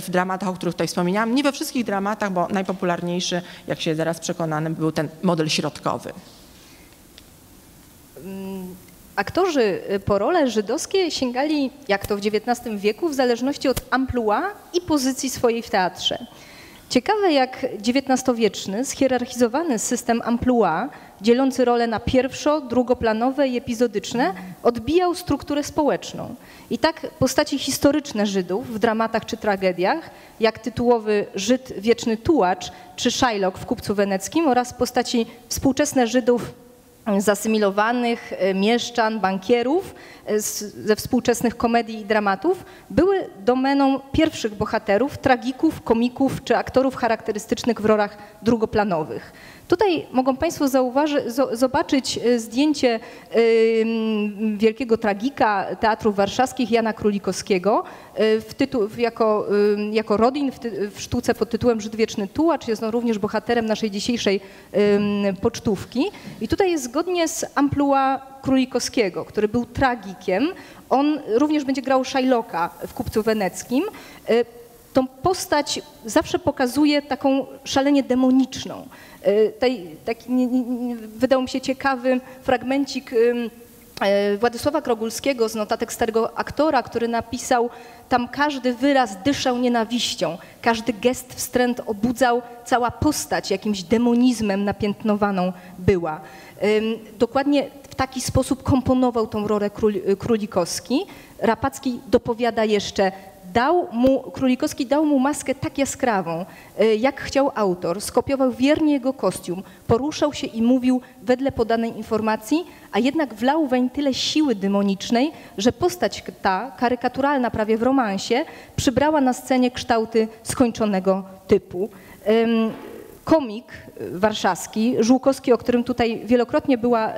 w dramatach, o których tutaj wspomniałam. Nie we wszystkich dramatach, bo najpopularniejszy, jak się zaraz przekonany, był ten model środkowy. Mm, aktorzy y, po role żydowskie sięgali, jak to w XIX wieku, w zależności od amplua i pozycji swojej w teatrze. Ciekawe, jak XIX-wieczny, schierarchizowany system amplua, dzielący role na pierwszo, drugoplanowe i epizodyczne, odbijał strukturę społeczną. I tak postaci historyczne Żydów w dramatach czy tragediach, jak tytułowy Żyd wieczny tułacz czy Shylock w Kupcu Weneckim oraz postaci współczesne Żydów zasymilowanych e, mieszczan, bankierów e, ze współczesnych komedii i dramatów były domeną pierwszych bohaterów, tragików, komików czy aktorów charakterystycznych w rolach drugoplanowych. Tutaj mogą Państwo zobaczyć e, zdjęcie wielkiego tragika teatrów warszawskich Jana Królikowskiego e, jako, jako Rodin w, ty, w sztuce pod tytułem Żyd Wieczny Tułacz. Jest on również bohaterem naszej dzisiejszej pocztówki. I tutaj jest zgodnie z amplua Królikowskiego, który był tragikiem. On również będzie grał Szajloka w Kupcu Weneckim e, tą postać zawsze pokazuje taką szalenie demoniczną. E, taki, nie, nie, wydał mi się ciekawy fragmencik e, Władysława Krogulskiego z notatek starego aktora, który napisał, tam każdy wyraz dyszał nienawiścią, każdy gest wstręt obudzał, cała postać jakimś demonizmem napiętnowaną była. Dokładnie w taki sposób komponował tą rolę Królikowski. Rapacki dopowiada jeszcze, dał mu, Królikowski dał mu maskę tak jaskrawą, e, jak chciał autor, skopiował wiernie jego kostium, poruszał się i mówił wedle podanej informacji, a jednak wlał weń tyle siły demonicznej, że postać ta, karykaturalna prawie w romansie, przybrała na scenie kształty skończonego typu. Komik warszawski, Żółkowski, o którym tutaj wielokrotnie była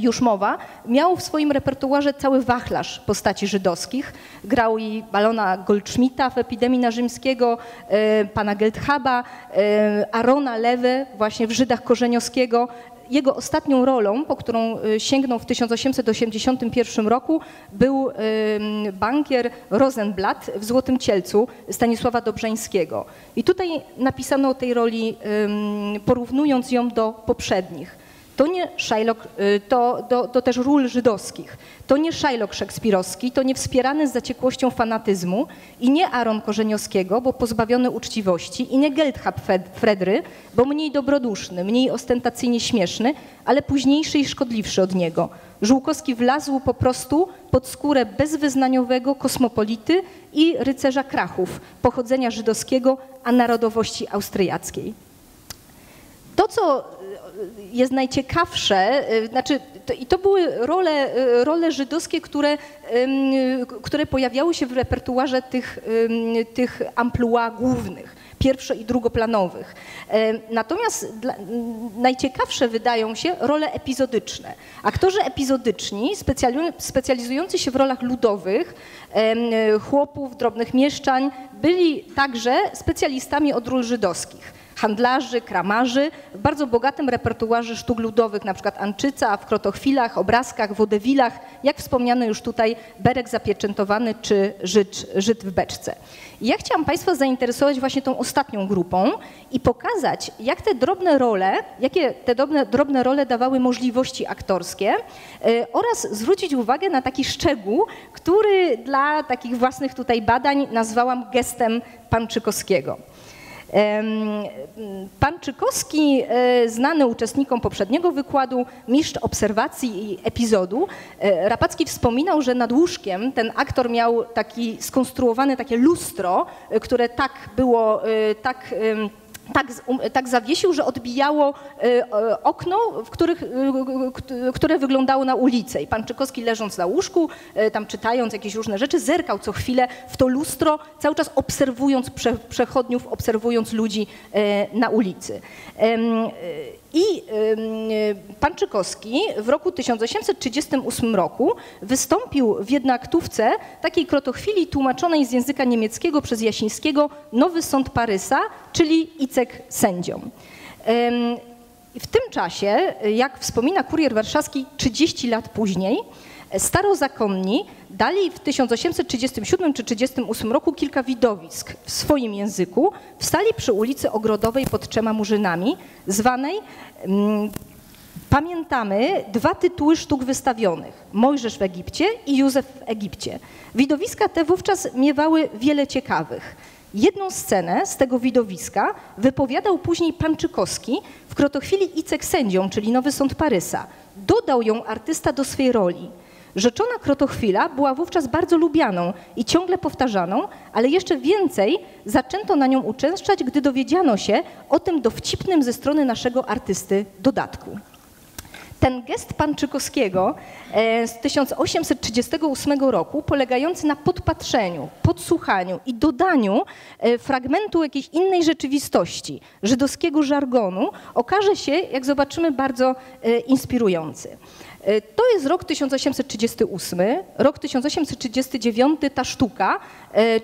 już mowa, miał w swoim repertuarze cały wachlarz postaci żydowskich. Grał i Balona Goldschmidta w Epidemii Narzymskiego, e, pana Geldhaba, e, Arona Lewy właśnie w Żydach Korzeniowskiego. Jego ostatnią rolą, po którą sięgnął w 1881 roku, był bankier Rosenblatt w Złotym Cielcu Stanisława Dobrzeńskiego. I tutaj napisano o tej roli, porównując ją do poprzednich. To nie Shylock, y, to, to, to, też ról żydowskich. To nie Shylock szekspirowski, to nie wspierany z zaciekłością fanatyzmu i nie Aaron Korzeniowskiego, bo pozbawiony uczciwości i nie Geldhab Fredry, bo mniej dobroduszny, mniej ostentacyjnie śmieszny, ale późniejszy i szkodliwszy od niego. Żółkowski wlazł po prostu pod skórę bezwyznaniowego kosmopolity i rycerza Krachów, pochodzenia żydowskiego, a narodowości austriackiej. To, co jest najciekawsze, y, znaczy, to, i to były role, y, role żydowskie, które, które pojawiały się w repertuarze tych, tych amplua głównych pierwszo- i drugoplanowych. Natomiast dla, najciekawsze wydają się role epizodyczne. Aktorzy epizodyczni, specjalizujący się w rolach ludowych, chłopów, drobnych mieszczań, byli także specjalistami od ról żydowskich handlarzy, kramarzy w bardzo bogatym repertuarze sztuk ludowych, na przykład Anczyca, w krotochwilach, obrazkach, wodewilach, jak wspomniano już tutaj, berek zapieczętowany czy Żyd, Żyd w beczce. I ja chciałam Państwa zainteresować właśnie tą ostatnią grupą i pokazać, jak te drobne role, jakie te drobne, drobne role dawały możliwości aktorskie yy, oraz zwrócić uwagę na taki szczegół, który dla takich własnych tutaj badań nazwałam gestem Panczykowskiego. Pan Czykowski, e, znany uczestnikom poprzedniego wykładu, mistrz obserwacji i epizodu, e, Rapacki wspominał, że nad łóżkiem ten aktor miał taki skonstruowane takie lustro, e, które tak było, tak tak, um, tak zawiesił, że odbijało e, okno, w których, e, które wyglądało na ulicę. I pan Czykowski leżąc na łóżku, e, tam czytając jakieś różne rzeczy, zerkał co chwilę w to lustro, cały czas obserwując przechodniów, obserwując ludzi na ulicy. I pan Czykowski w roku 1838 roku wystąpił w jednaktówce takiej krotochwili tłumaczonej z języka niemieckiego przez Jasińskiego Nowy Sąd Parysa, czyli Icek sędzią. W tym czasie, jak wspomina kurier warszawski, 30 lat później, Starozakonni dali w 1837 czy 1838 roku kilka widowisk w swoim języku. Wstali przy ulicy Ogrodowej pod trzema murzynami, zwanej mm, Pamiętamy dwa tytuły sztuk wystawionych: Mojżesz w Egipcie i Józef w Egipcie. Widowiska te wówczas miewały wiele ciekawych. Jedną scenę z tego widowiska wypowiadał później pan Czykowski w krotochwili Icek sędzią, czyli Nowy Sąd Parysa. Dodał ją artysta do swej roli – Rzeczona krotochwila była wówczas bardzo lubianą i ciągle powtarzaną, ale jeszcze więcej zaczęto na nią uczęszczać, gdy dowiedziano się o tym dowcipnym ze strony naszego artysty dodatku. Ten gest Panczykowskiego e, z 1838 roku, polegający na podpatrzeniu, podsłuchaniu i dodaniu e, fragmentu jakiejś innej rzeczywistości, żydowskiego żargonu, okaże się, jak zobaczymy, bardzo e, inspirujący. E, to jest rok 1838, rok 1839 ta sztuka,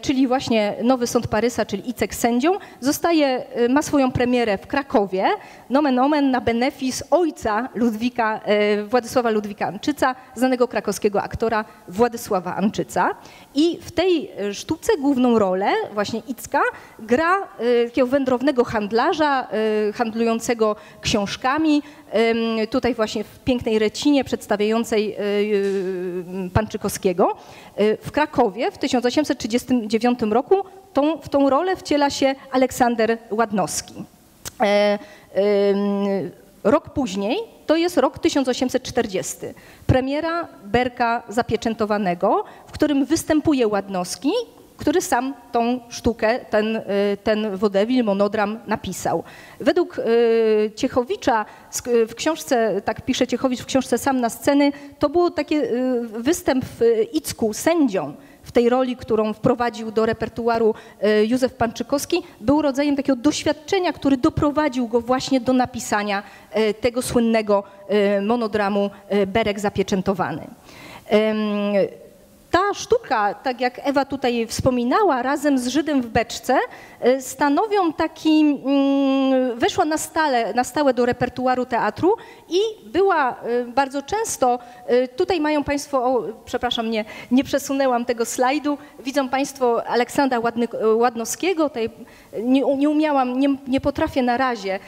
czyli właśnie Nowy Sąd Parysa, czyli Icek sędzią, zostaje, e, ma swoją premierę w Krakowie, nomen omen na benefis ojca Ludwika, Władysława Ludwika Anczyca, znanego krakowskiego aktora Władysława Anczyca. I w tej sztuce główną rolę właśnie Icka gra takiego wędrownego handlarza, handlującego książkami, tutaj właśnie w pięknej recinie przedstawiającej e, e, Panczykowskiego. E, w Krakowie w 1839 roku tą, w tą rolę wciela się Aleksander Ładnowski. Rok później to jest rok 1840. Premiera Berka Zapieczętowanego, w którym występuje Ładnowski, który sam tą sztukę, ten, y, ten wodewil, monodram napisał. Według y, Ciechowicza w książce, tak pisze Ciechowicz w książce Sam na sceny, to był taki y, występ w Icku sędzią, w tej roli, którą wprowadził do repertuaru Józef Panczykowski, był rodzajem takiego doświadczenia, który doprowadził go właśnie do napisania tego słynnego monodramu Berek zapieczętowany. Ta sztuka, tak jak Ewa tutaj wspominała, razem z Żydem w beczce, e, stanowią taki, mm, weszła na stale, na stałe do repertuaru teatru i była e, bardzo często, e, tutaj mają Państwo, o, przepraszam, nie, nie przesunęłam tego slajdu, widzą Państwo Aleksandra Ładny, Ładnowskiego, tutaj nie, nie umiałam, nie, nie potrafię na razie,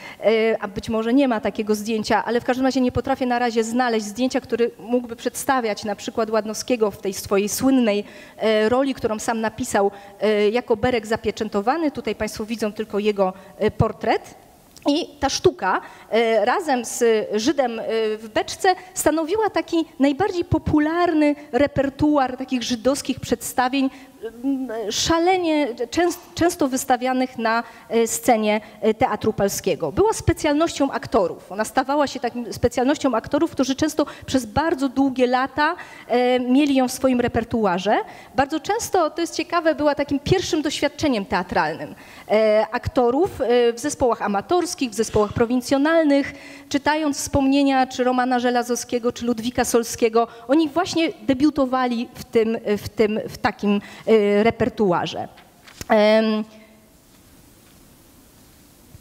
a być może nie ma takiego zdjęcia, ale w każdym razie nie potrafię na razie znaleźć zdjęcia, który mógłby przedstawiać na przykład Ładnowskiego w tej swojej słynnej e, roli, którą sam napisał e, jako Berek zapieczętowany. Tutaj Państwo widzą tylko jego e, portret. I ta sztuka razem z Żydem w beczce stanowiła taki najbardziej popularny repertuar takich żydowskich przedstawień szalenie często wystawianych na e, scenie e, Teatru Polskiego. Była specjalnością aktorów. Ona stawała się taką specjalnością aktorów, którzy często przez bardzo długie lata e, mieli ją w swoim repertuarze. Bardzo często, to jest ciekawe, była takim pierwszym doświadczeniem teatralnym aktorów w zespołach amatorskich, w zespołach prowincjonalnych. Czytając wspomnienia czy Romana Żelazowskiego, czy Ludwika Solskiego, oni właśnie debiutowali w tym, w tym, w takim repertuarze.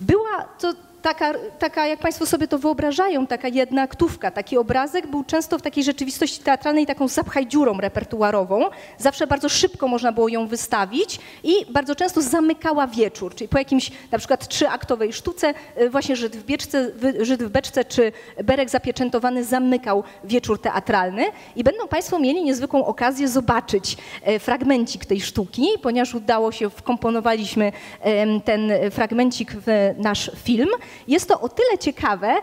Była to taka, taka, jak Państwo sobie to wyobrażają, taka jedna aktówka, taki obrazek był często w takiej rzeczywistości teatralnej taką zapchaj dziurą repertuarową. Zawsze bardzo szybko można było ją wystawić i bardzo często zamykała wieczór, czyli po jakimś na przykład trzyaktowej sztuce y, właśnie Żyd w, bieczce, Żyd w beczce czy Berek zapieczętowany zamykał wieczór teatralny i będą Państwo mieli niezwykłą okazję zobaczyć e, fragmencik tej sztuki, ponieważ udało się, wkomponowaliśmy ten fragmencik w nasz film. Jest to o tyle ciekawe,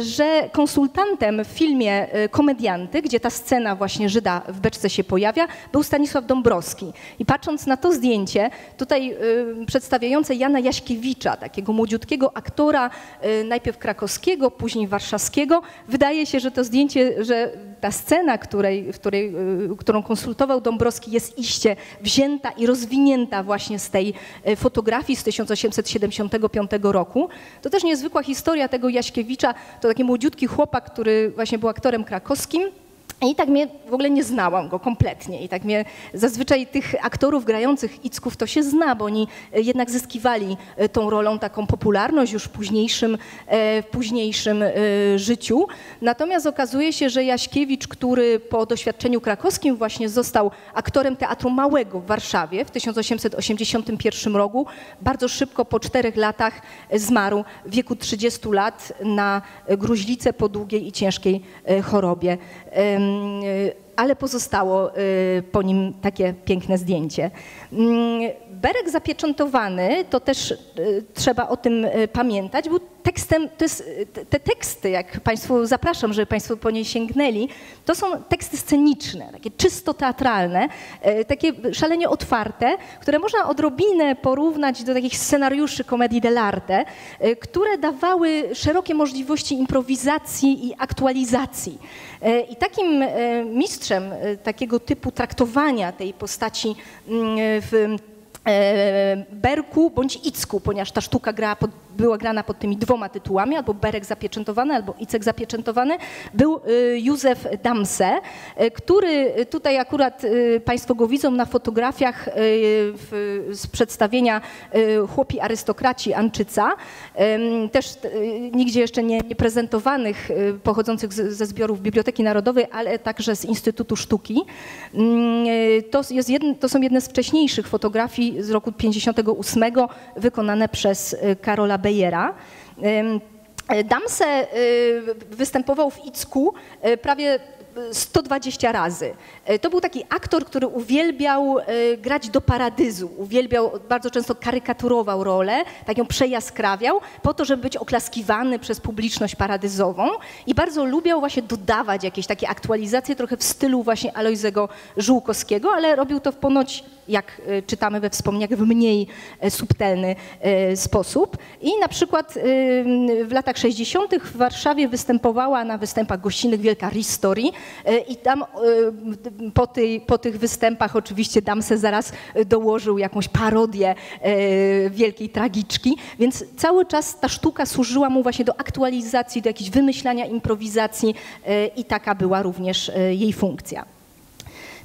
że konsultantem w filmie e, Komedianty, gdzie ta scena właśnie Żyda w beczce się pojawia, był Stanisław Dąbrowski. I patrząc na to zdjęcie, tutaj y, przedstawiające Jana Jaśkiewicza, takiego młodziutkiego aktora, najpierw krakowskiego, później warszawskiego, wydaje się, że to zdjęcie, że ta scena, której, której, którą konsultował Dąbrowski, jest iście wzięta i rozwinięta właśnie z tej fotografii z 1875 roku. To też niezwykła historia tego Jaśkiewicza. To taki młodziutki chłopak, który właśnie był aktorem krakowskim. I tak mnie w ogóle nie znałam go kompletnie. I tak mnie zazwyczaj tych aktorów grających Icków to się zna, bo oni e, jednak zyskiwali e, tą rolą taką popularność już w późniejszym, e, w późniejszym życiu. Natomiast okazuje się, że Jaśkiewicz, który po doświadczeniu krakowskim właśnie został aktorem Teatru Małego w Warszawie w 1881 roku, bardzo szybko po czterech latach zmarł w wieku 30 lat na gruźlicę po długiej i ciężkiej chorobie yy, ale pozostało y, po nim takie piękne zdjęcie. Mm, Berek zapieczętowany, to też y, trzeba o tym y, pamiętać, był tekstem, to jest, te teksty, jak Państwu zapraszam, żeby Państwo po nie sięgnęli, to są teksty sceniczne, takie czysto teatralne, takie szalenie otwarte, które można odrobinę porównać do takich scenariuszy komedii dell'arte, które dawały szerokie możliwości improwizacji i aktualizacji. I takim mistrzem takiego typu traktowania tej postaci mm, w Berku bądź Icku, ponieważ ta sztuka gra pod była grana pod tymi dwoma tytułami, albo Berek zapieczętowany, albo Icek zapieczętowany, był y, Józef Damse, y, który tutaj akurat y, Państwo go widzą na fotografiach z przedstawienia Chłopi arystokraci Anczyca, też nigdzie jeszcze nie, nie prezentowanych, pochodzących ze zbiorów Biblioteki Narodowej, ale także z Instytutu Sztuki. Mm, to, jest jedno, to są jedne z wcześniejszych fotografii z roku 58 wykonane przez Karola Bejera. Damse występował w Icku prawie 120 razy. E, to był taki aktor, który uwielbiał e, grać do paradyzu, uwielbiał, bardzo często karykaturował rolę, tak ją przejaskrawiał, po to, żeby być oklaskiwany przez publiczność paradyzową i bardzo lubiał właśnie dodawać jakieś takie aktualizacje trochę w stylu właśnie Alojzego Żółkowskiego, ale robił to w ponoć, jak e, czytamy we wspomnieniach, w mniej subtelny sposób. I na przykład w latach 60. w Warszawie występowała na występach gościnnych Wielka Ristori, I tam po, tej, po tych występach oczywiście Damse zaraz dołożył jakąś parodię e, wielkiej tragiczki, więc cały czas ta sztuka służyła mu właśnie do aktualizacji, do jakiejś wymyślania improwizacji i taka była również jej funkcja.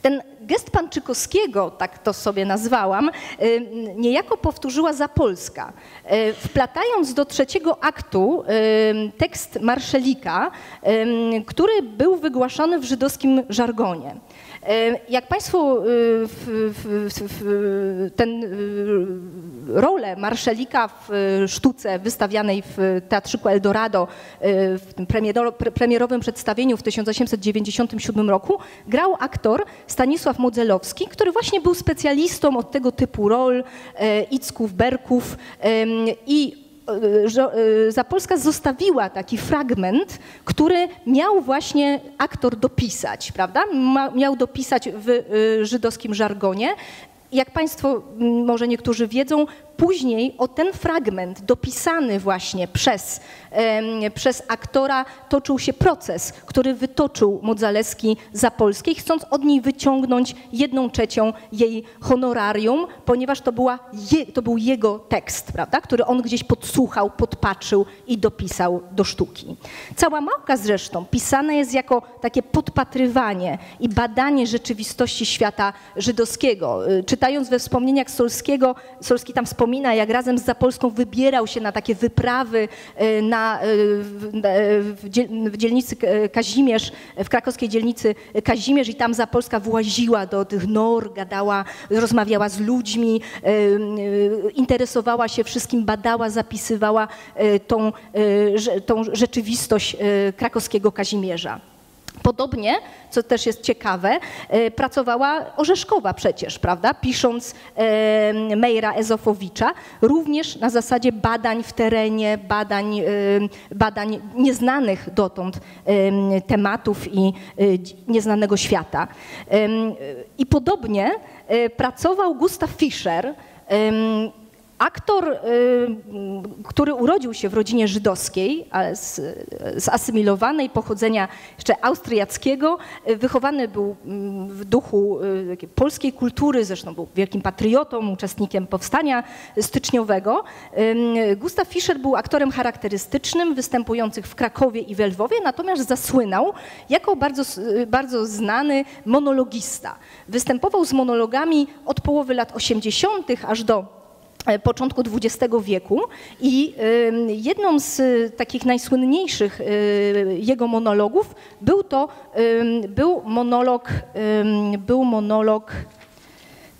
Ten gest Panczykowskiego, tak to sobie nazwałam, y, niejako powtórzyła Zapolska. Y, wplatając do trzeciego aktu y, tekst Marszelika, który był wygłaszany w żydowskim żargonie. Jak Państwo ten rolę Marszelika w sztuce wystawianej w Teatrzyku Eldorado w tym premierowym przedstawieniu w 1897 roku grał aktor Stanisław Modzelowski, który właśnie był specjalistą od tego typu rol, Icków, Berków i E, Zapolska zostawiła taki fragment, który miał właśnie aktor dopisać, prawda? miał dopisać w e, żydowskim żargonie. Jak Państwo może niektórzy wiedzą, później o ten fragment dopisany właśnie przez, przez aktora toczył się proces, który wytoczył Modzaleski za Polskiej, chcąc od niej wyciągnąć jedną trzecią jej honorarium, ponieważ to, była je, to był jego tekst, prawda, który on gdzieś podsłuchał, podpatrzył i dopisał do sztuki. Cała małka zresztą pisana jest jako takie podpatrywanie i badanie rzeczywistości świata żydowskiego. Y, czytając we wspomnieniach Solskiego, Solski tam wspomina, wspomina, jak razem z Zapolską wybierał się na takie wyprawy e, na, e, dziel, w dzielnicy Kazimierz, w krakowskiej dzielnicy Kazimierz i tam Zapolska właziła do tych nor, gadała, rozmawiała z ludźmi, interesowała się wszystkim, badała, zapisywała tą, tą rzeczywistość krakowskiego Kazimierza. Podobnie, co też jest ciekawe, e, pracowała Orzeszkowa przecież, prawda, pisząc e, Mejra Ezofowicza, również na zasadzie badań w terenie, badań, e, badań nieznanych dotąd tematów i nieznanego świata. I podobnie pracował Gustav Fischer, Aktor, y, który urodził się w rodzinie żydowskiej, zasymilowanej pochodzenia jeszcze austriackiego, y, wychowany był mm, w duchu y, polskiej kultury, zresztą był wielkim patriotą, uczestnikiem powstania styczniowego. Gustav Fischer był aktorem charakterystycznym, występującym w Krakowie i w Lwowie, natomiast zasłynął jako bardzo, bardzo znany monologista. Występował z monologami od połowy lat 80. aż do początku XX wieku i jedną z e, takich najsłynniejszych e, jego monologów był to był monolog był monolog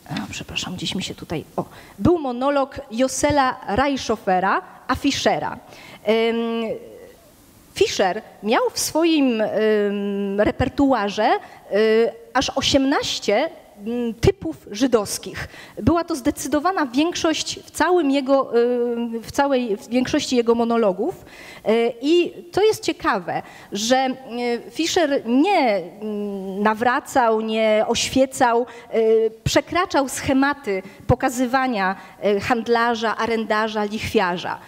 a, przepraszam, gdzieś mi się tutaj o, był monolog Josela Reichofera a Fischera. Fischer miał w swoim repertuarze aż 18 Mm, typów żydowskich. Była to zdecydowana większość w, całym jego, y, w całej w większości jego monologów. Y, I to jest ciekawe, że y, Fischer nie mm, nawracał, nie oświecał, przekraczał schematy pokazywania handlarza, arendarza, lichwiarza.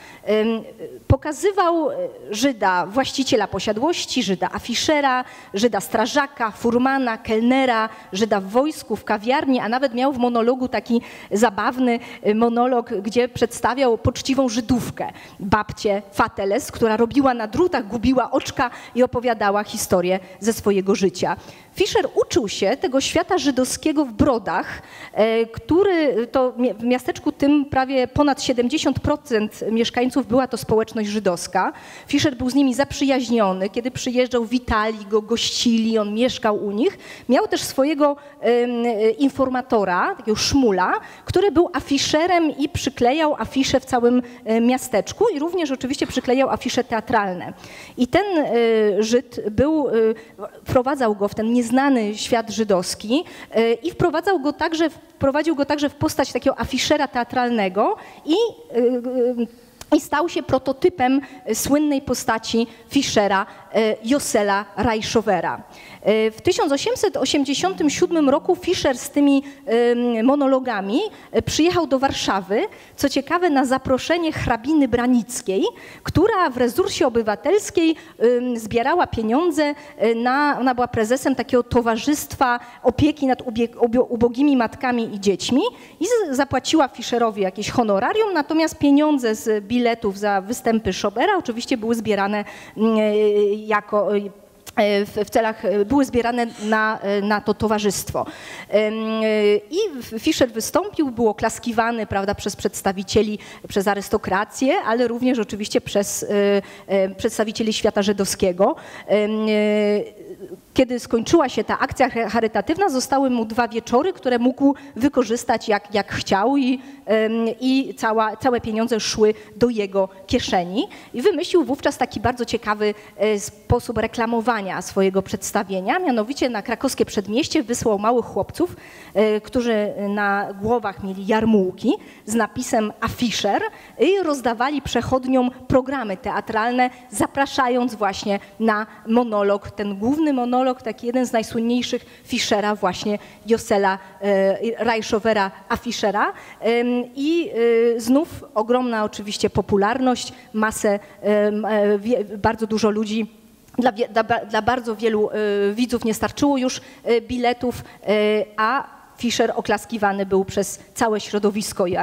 Pokazywał e, Żyda, właściciela posiadłości, Żyda afiszera, Żyda strażaka, furmana, kelnera, Żyda w wojsku, w kawiarni, a nawet miał w monologu taki zabawny e, monolog, gdzie przedstawiał poczciwą Żydówkę, babcię Fateles, która robiła na drutach, gubiła oczka i opowiadała historię ze swojego życia. Fischer uczył się tego świata żydowskiego w Brodach, e, który to w miasteczku tym prawie ponad 70% mieszkańców była to społeczność żydowska. Fischer był z nimi zaprzyjaźniony, kiedy przyjeżdżał, witali go, gościli, on mieszkał u nich. Miał też swojego informatora, takiego szmula, który był afiszerem i przyklejał afisze w całym e, miasteczku i również oczywiście przyklejał afisze teatralne. I ten e, Żyd był, wprowadzał go w ten nieznany świat żydowski e, i wprowadzał go także, wprowadził go także w postać takiego afiszera teatralnego i i stał się prototypem słynnej postaci Fischera, Josela Reichowera. E, w 1887 roku Fischer z tymi monologami e, przyjechał do Warszawy, co ciekawe na zaproszenie hrabiny Branickiej, która w resursie obywatelskiej zbierała pieniądze, e, na, ona była prezesem takiego towarzystwa opieki nad ubogimi matkami i dziećmi i zapłaciła Fischerowi jakieś honorarium, natomiast pieniądze z biletów za występy Schobera oczywiście były zbierane jako E, w, celach, e, były zbierane na, e, na to towarzystwo. I Fischer wystąpił, był oklaskiwany prawda, przez przedstawicieli, przez arystokrację, ale również oczywiście przez przedstawicieli świata żydowskiego. Kiedy skończyła się ta akcja charytatywna, zostały mu dwa wieczory, które mógł wykorzystać jak, jak chciał i, i cała, całe pieniądze szły do jego kieszeni. I wymyślił wówczas taki bardzo ciekawy e, sposób reklamowania swojego przedstawienia, mianowicie na krakowskie przedmieście wysłał małych chłopców, e, którzy na głowach mieli jarmułki z napisem afiszer i rozdawali przechodniom programy teatralne, zapraszając właśnie na monolog, ten główny monolog, monolog, taki jeden z najsłynniejszych Fischera, właśnie Josela e, Reichowera a Fischera. I e, znów ogromna oczywiście popularność, masę, e, bardzo dużo ludzi dla, dla, dla, bardzo wielu widzów nie starczyło już biletów, a Fischer oklaskiwany był przez całe środowisko i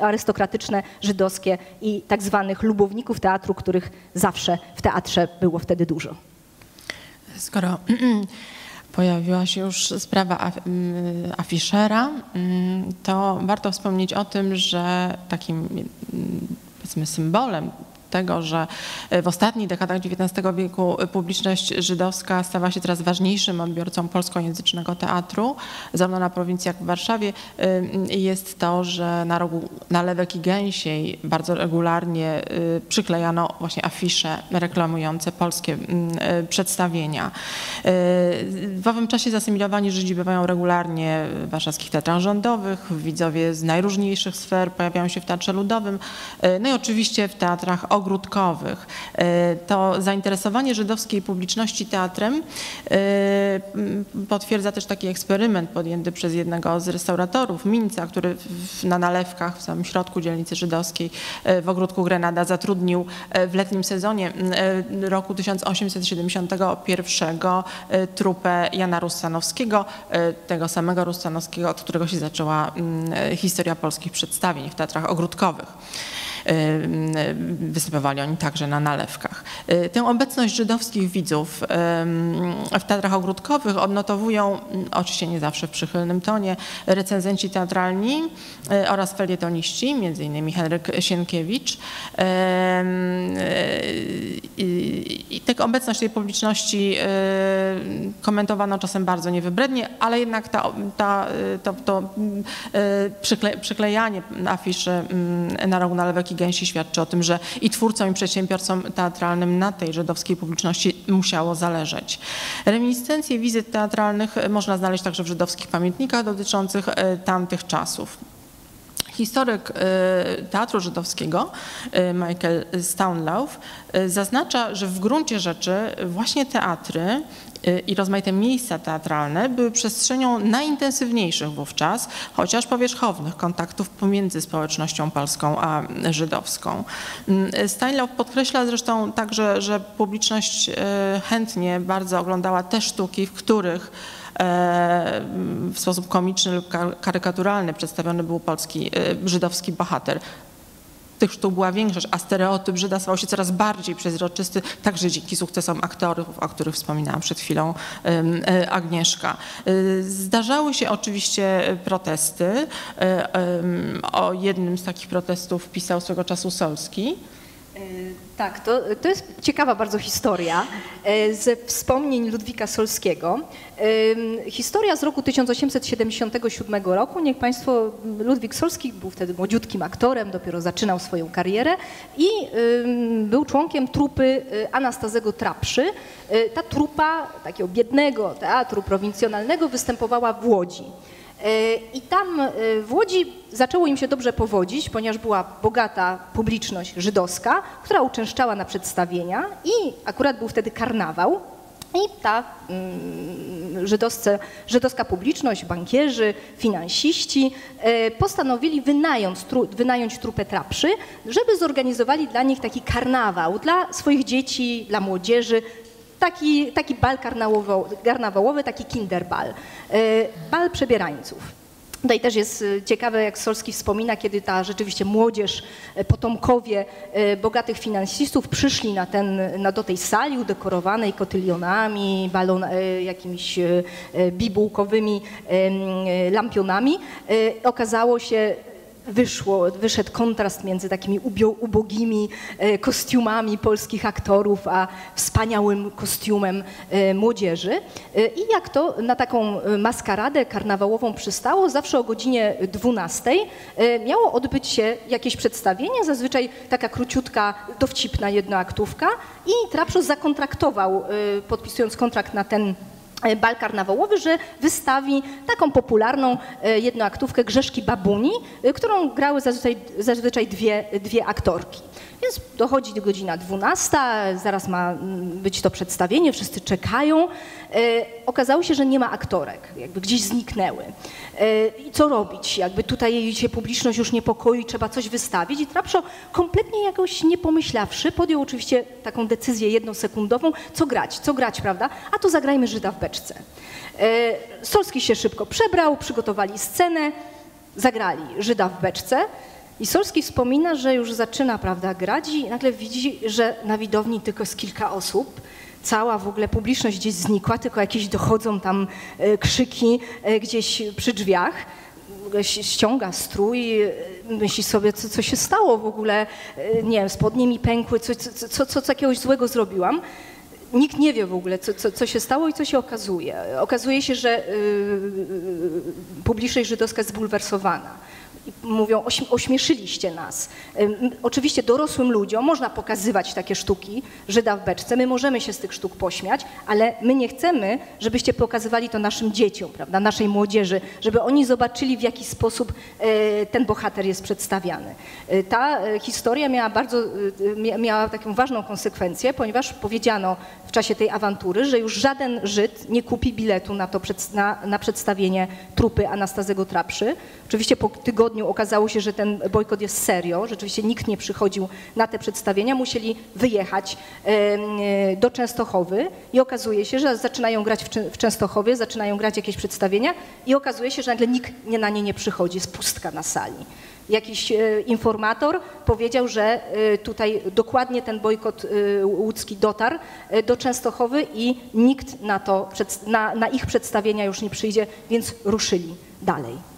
arystokratyczne żydowskie i tak zwanych lubowników teatru, których zawsze w teatrze było wtedy dużo. Skoro pojawiła się już sprawa mm, afiszera, mm, to warto wspomnieć o tym, że takim mm, powiedzmy symbolem tego, że e, w ostatnich dekadach XIX wieku publiczność żydowska stała się coraz ważniejszym odbiorcą polskojęzycznego teatru, zarówno na prowincji jak w Warszawie, e, jest to, że na rogu Nalewek i Gęsiej bardzo regularnie e, przyklejano właśnie afisze reklamujące polskie przedstawienia. W owym czasie zasymilowani Żydzi bywają regularnie w warszawskich teatrach rządowych, widzowie z najróżniejszych sfer pojawiają się w Teatrze Ludowym, no i oczywiście w teatrach ogólnych ogródkowych. E, to zainteresowanie żydowskiej publiczności teatrem e, potwierdza też taki eksperyment podjęty przez jednego z restauratorów, Minca, który na nalewkach w samym środku dzielnicy żydowskiej e, w ogródku Grenada zatrudnił w letnim sezonie roku 1871 trupę Jana Russanowskiego, tego samego Russanowskiego, od którego się zaczęła historia polskich przedstawień w teatrach ogródkowych. Występowali oni także na nalewkach. Y, tę obecność żydowskich widzów w teatrach ogródkowych odnotowują, mm, oczywiście nie zawsze w przychylnym tonie, recenzenci teatralni y, oraz felietoniści, innymi Henryk Sienkiewicz. Y, I tę obecność tej publiczności komentowano czasem bardzo niewybrednie, ale jednak ta, ta, to, to przykle, przyklejanie afiszy mm, na rogu nalewek Gęsi świadczy o tym, że i twórcom, i przedsiębiorcom teatralnym na tej żydowskiej publiczności musiało zależeć. Reminiscencje wizyt teatralnych można znaleźć także w żydowskich pamiętnikach dotyczących e, tamtych czasów. Historyk e, teatru żydowskiego e, Michael Staunlauf zaznacza, że w gruncie rzeczy właśnie teatry i rozmaite miejsca teatralne były przestrzenią najintensywniejszych wówczas, chociaż powierzchownych kontaktów pomiędzy społecznością polską a żydowską. Steinlauf podkreśla zresztą także, że publiczność e, chętnie bardzo oglądała te sztuki, w których e, w sposób komiczny lub karykaturalny przedstawiony był polski e, żydowski bohater tych sztuk była większość, a stereotyp Żyda stał się coraz bardziej przezroczysty, także dzięki sukcesom aktorów, o których wspominałam przed chwilą e, Agnieszka. E, zdarzały się oczywiście protesty. E, o jednym z takich protestów pisał swego czasu Solski. Tak, to, to jest ciekawa bardzo historia e, ze wspomnień Ludwika Solskiego. Historia z roku 1877 roku. Niech Państwo, Ludwik Solski był wtedy młodziutkim aktorem, dopiero zaczynał swoją karierę i był członkiem trupy e, Anastazego Trapszy. E, ta trupa takiego biednego teatru prowincjonalnego występowała w Łodzi. I tam e, w Łodzi zaczęło im się dobrze powodzić, ponieważ była bogata publiczność żydowska, która uczęszczała na przedstawienia i akurat był wtedy karnawał. I ta mm, żydowska publiczność, bankierzy, finansiści e, postanowili wynająć, wynająć trupę trapszy, żeby zorganizowali dla nich taki karnawał, dla swoich dzieci, dla młodzieży, taki, taki bal karnawałowy, taki kinderbal, e, bal przebierańców. Tutaj też jest e, ciekawe, jak Solski wspomina, kiedy ta rzeczywiście młodzież, e, potomkowie bogatych finansistów przyszli na ten, na, do tej sali udekorowanej kotylionami, balon, jakimiś bibułkowymi lampionami. Okazało się, wyszło, wyszedł kontrast między takimi ubogimi e, kostiumami polskich aktorów, a wspaniałym kostiumem e, młodzieży. E, I jak to na taką maskaradę karnawałową przystało, zawsze o godzinie 12 miało odbyć się jakieś przedstawienie, zazwyczaj taka króciutka, dowcipna jednoaktówka i Trapszo zakontraktował, podpisując kontrakt na ten bal karnawałowy, że wystawi taką popularną e, jednoaktówkę Grzeszki Babuni, e, którą grały zazwyczaj, zazwyczaj dwie, dwie aktorki. Więc dochodzi do godzina 12, zaraz ma mm, być to przedstawienie, wszyscy czekają. Okazało się, że nie ma aktorek, jakby gdzieś zniknęły. I co robić? Jakby tutaj się publiczność już niepokoi, trzeba coś wystawić. I Trapszo kompletnie jakoś nie pomyślawszy, podjął oczywiście taką decyzję jednosekundową, co grać, co grać, prawda? A to zagrajmy Żyda w beczce. Solski się szybko przebrał, przygotowali scenę, zagrali Żyda w beczce. I Solski wspomina, że już zaczyna prawda, grać i nagle widzi, że na widowni tylko jest kilka osób. Cała w ogóle publiczność gdzieś znikła, tylko jakieś dochodzą tam e, krzyki e, gdzieś przy drzwiach. Ściąga strój, e, myśli sobie, co, co się stało w ogóle, nie wiem, spodnie mi pękły, co, co, co, co jakiegoś złego zrobiłam. Nikt nie wie w ogóle, co, co, co się stało i co się okazuje. Okazuje się, że yy, publiczność żydowska jest zbulwersowana. I Mówią, ośm- ośmieszyliście nas. Oczywiście dorosłym ludziom można pokazywać takie sztuki, Żyda w beczce, my możemy się z tych sztuk pośmiać, ale my nie chcemy, żebyście pokazywali to naszym dzieciom, prawda, naszej młodzieży, żeby oni zobaczyli, w jaki sposób e, ten bohater jest przedstawiany. E, Ta e, historia miała bardzo, mia- miała taką ważną konsekwencję, ponieważ powiedziano w czasie tej awantury, że już żaden Żyd nie kupi biletu na, to, na, na przedstawienie trupy Anastazego Trapszy. Oczywiście po tygodniu okazało się, że ten bojkot jest serio, rzeczywiście nikt nie przychodził na te przedstawienia, musieli wyjechać e, do Częstochowy i okazuje się, że zaczynają grać w, Czę- w Częstochowie, zaczynają grać jakieś przedstawienia i okazuje się, że nagle nikt na nie nie przychodzi, jest pustka na sali. Jakiś e, informator powiedział, że e, tutaj dokładnie ten bojkot łódzki dotarł do Częstochowy i nikt na, to, na, na ich przedstawienia już nie przyjdzie, więc ruszyli dalej.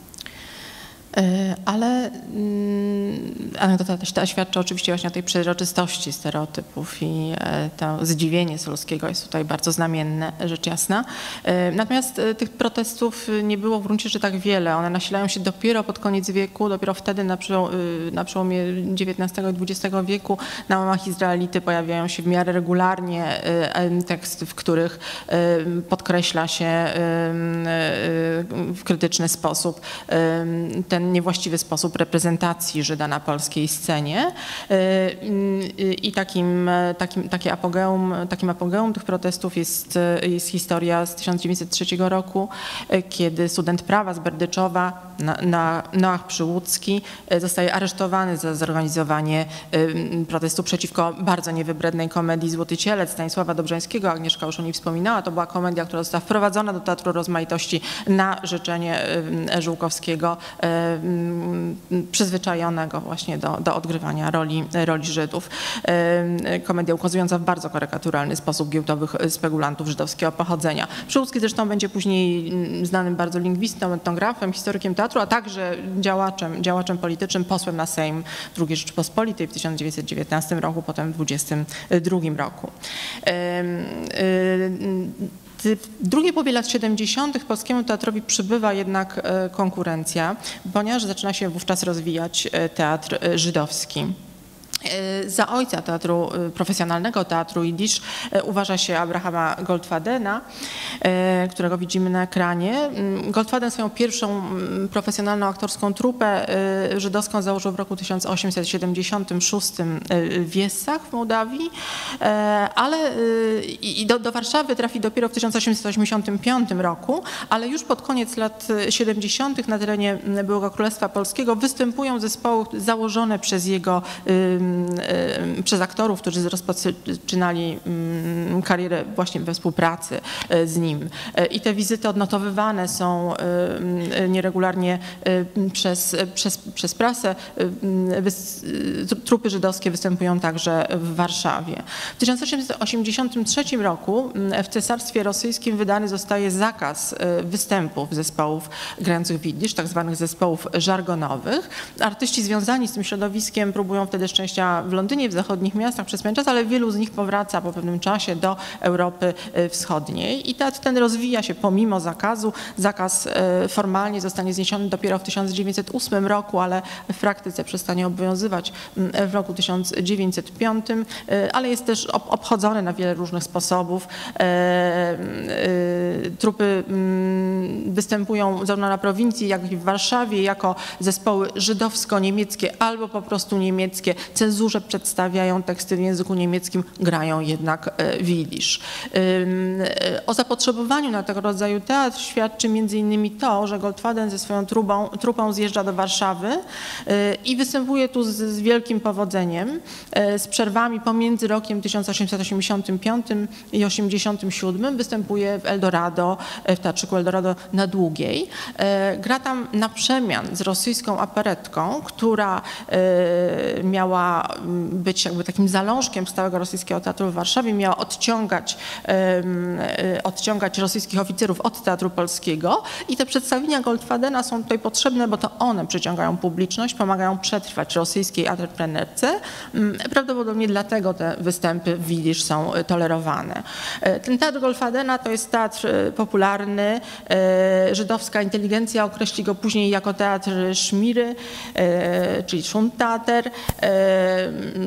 E, Ale mm, anegdota też ta świadczy oczywiście właśnie o tej przejrzystości stereotypów i e, to zdziwienie Solskiego jest tutaj bardzo znamienne, rzecz jasna. E, Natomiast tych protestów nie było w gruncie rzeczy tak wiele. One nasilają się dopiero pod koniec wieku, dopiero wtedy na, przeło- y, na przełomie XIX i XX wieku na łamach Izraelity pojawiają się w miarę regularnie teksty, w których podkreśla się w krytyczny sposób ten niewłaściwy sposób reprezentacji Żyda na polskiej scenie. E, I takim, takim, takie apogeum, takim apogeum tych protestów jest, jest historia z 1903 roku, e, kiedy student prawa z Berdyczowa, na, Noach Przyłódzki, e, zostaje aresztowany za zorganizowanie protestu przeciwko bardzo niewybrednej komedii Złoty Cielec Stanisława Dobrzańskiego. Agnieszka już o niej wspominała. To była komedia, która została wprowadzona do Teatru Rozmaitości na życzenie Żółkowskiego, przyzwyczajonego właśnie do, do odgrywania roli, roli Żydów. Komedia ukazująca w bardzo karykaturalny sposób giełdowych spekulantów żydowskiego pochodzenia. Przyłódzki zresztą będzie później mm, znanym bardzo lingwistą, etnografem, historykiem teatru, a także działaczem, działaczem politycznym, posłem na Sejm II Rzeczypospolitej w 1919 roku, potem w 1922 roku. W drugiej połowie lat 70. polskiemu teatrowi przybywa jednak e, konkurencja, ponieważ zaczyna się wówczas rozwijać e, teatr e, żydowski. E, Za ojca teatru, e, profesjonalnego teatru jidysz e, uważa się Abrahama Goldfadena, którego widzimy na ekranie. Mm, Goldfaden swoją pierwszą mm, profesjonalną aktorską trupę żydowską założył w roku 1876 e, w Jessach w Mołdawii, ale i do, do Warszawy trafi dopiero w 1885 roku, ale już pod koniec lat 70. na terenie mm, byłego Królestwa Polskiego występują zespoły założone przez jego przez aktorów, którzy rozpoczynali ym, karierę właśnie we współpracy y, z nim. Y, I te wizyty odnotowywane są nieregularnie przez, przez, przez prasę. Y, Trupy żydowskie występują także w Warszawie. W 1883 roku w Cesarstwie Rosyjskim wydany zostaje zakaz y, występów zespołów grających w tak zwanych zespołów żargonowych. Artyści związani z tym środowiskiem próbują wtedy w Londynie, w zachodnich miastach przez pewien czas, ale wielu z nich powraca po pewnym czasie do Europy y, Wschodniej i teatr ten rozwija się pomimo zakazu. Zakaz y, formalnie zostanie zniesiony dopiero w 1908 roku, ale w praktyce przestanie obowiązywać w roku 1905, y, ale jest też ob- obchodzony na wiele różnych sposobów. E, Trupy występują zarówno na prowincji, jak i w Warszawie jako zespoły żydowsko-niemieckie albo po prostu niemieckie. Cenzurze przedstawiają teksty w języku niemieckim, grają jednak e, w jidysz. Ym, e, O zapotrzebowaniu na tego rodzaju teatr świadczy między innymi to, że Goldfaden ze swoją trubą, trupą zjeżdża do Warszawy e, i występuje tu z, z wielkim powodzeniem, z przerwami pomiędzy rokiem 1885 i 87 występuje w Eldorado, w Teatrzyku Eldorado na Długiej. Gra tam na przemian z rosyjską aperetką, która miała być jakby takim zalążkiem stałego rosyjskiego teatru w Warszawie, miała odciągać, y, odciągać rosyjskich oficerów od teatru polskiego i te przedstawienia Goldfadena są tutaj potrzebne, bo to one przyciągają publiczność, pomagają przetrwać rosyjskiej entreprenerce. Mm, prawdopodobnie dlatego te występy w Widzisz są tolerowane. Ten teatr Goldfadena to jest teatr popularny. Żydowska inteligencja określi go później jako teatr Szmiry, czyli Szuntater.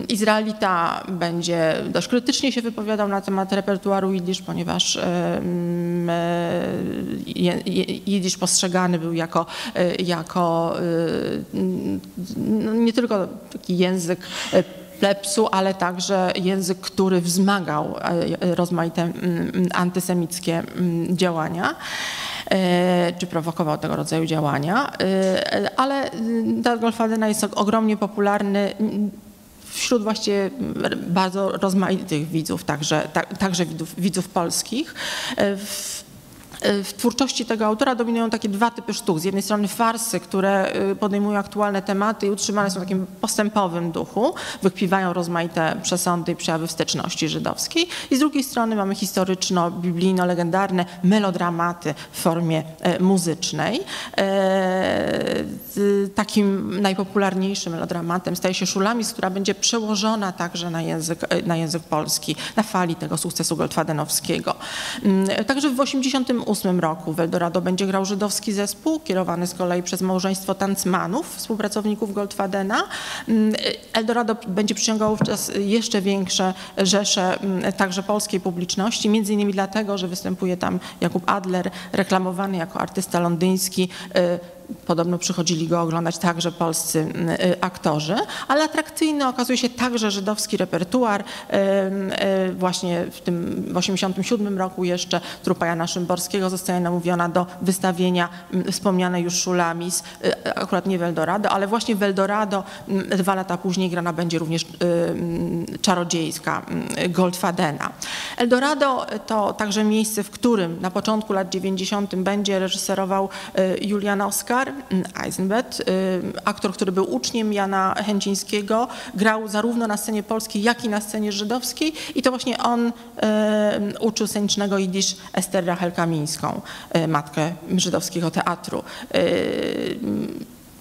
Izraelita będzie dość krytycznie się wypowiadał na temat repertuaru jidysz, ponieważ jidysz postrzegany był jako, jako no nie tylko taki język plepsu, ale także język, który wzmagał rozmaite antysemickie działania czy prowokował tego rodzaju działania, ale teatr Golfadyna jest ogromnie popularny wśród właściwie bardzo rozmaitych widzów, także, także widzów, widzów polskich. W w twórczości tego autora dominują takie dwa typy sztuk. Z jednej strony farsy, które y, podejmują aktualne tematy i utrzymane są w takim postępowym duchu, wykpiwają rozmaite przesądy i przejawy wsteczności żydowskiej. I z drugiej strony mamy historyczno-biblijno-legendarne melodramaty w formie e, muzycznej. Takim najpopularniejszym melodramatem staje się Szulamis, która będzie przełożona także na język, na język polski, na fali tego sukcesu Goldfadenowskiego. Mm, także w 80 1998 roku w Eldorado będzie grał żydowski zespół, kierowany z kolei przez małżeństwo tancmanów, współpracowników Goldfadena. Mm, Eldorado będzie przyciągało wówczas jeszcze większe rzesze mm, także polskiej publiczności, między innymi dlatego, że występuje tam Jakub Adler, reklamowany jako artysta londyński, y, Podobno przychodzili go oglądać także polscy mm, y, aktorzy, ale atrakcyjny okazuje się także żydowski repertuar. Y, właśnie w tym w 1987 roku jeszcze trupa Jana Szymborskiego zostaje namówiona do wystawienia mm, wspomnianej już Szulamis, y, akurat nie w Eldorado, ale właśnie w Eldorado mm, dwa lata później grana będzie również czarodziejska Goldfadena. Eldorado to także miejsce, w którym na początku lat 90. będzie reżyserował Julian Oskar mm, Eisenbeth, y, aktor, który był uczniem Jana Chęcińskiego, grał zarówno na scenie polskiej, jak i na scenie żydowskiej i to właśnie on y, uczył scenicznego jidysz Ester Rachel Kamińską, y, matkę żydowskiego teatru.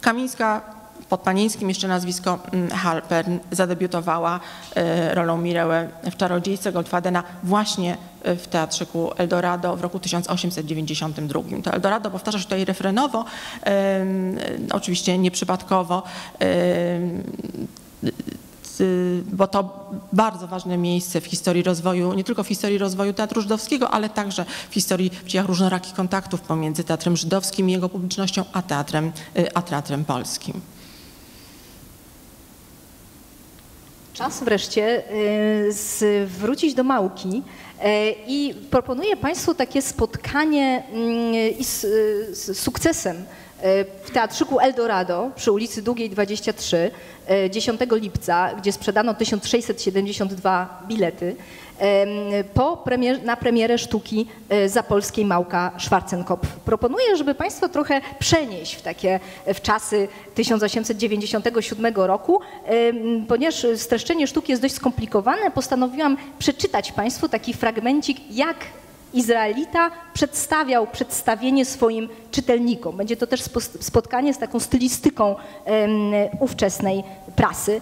Kamińska pod Panińskim jeszcze nazwisko mm, Halpern zadebiutowała e, rolą Mirełę w Czarodziejce Goldfadena właśnie e, w Teatrze Eldorado w roku 1892. To Eldorado powtarza się tutaj refrenowo, oczywiście nieprzypadkowo, bo to bardzo ważne miejsce w historii rozwoju, nie tylko w historii rozwoju teatru żydowskiego, ale także w historii w dziejach różnorakich kontaktów pomiędzy teatrem żydowskim i jego publicznością, a teatrem, e, a teatrem polskim. Czas wreszcie y, wrócić do Małki y, i proponuję Państwu takie spotkanie y, z sukcesem w Teatrzyku Eldorado przy ulicy Długiej 23 10 lipca, gdzie sprzedano 1672 bilety po premier, na premierę sztuki e, zapolskiej Małka Schwarzenkopf. Proponuję, żeby Państwo trochę przenieść w takie w czasy 1897 roku, ponieważ streszczenie sztuki jest dość skomplikowane, postanowiłam przeczytać Państwu taki fragmencik, jak Izraelita przedstawiał przedstawienie swoim czytelnikom. Będzie to też spotkanie z taką stylistyką ówczesnej prasy.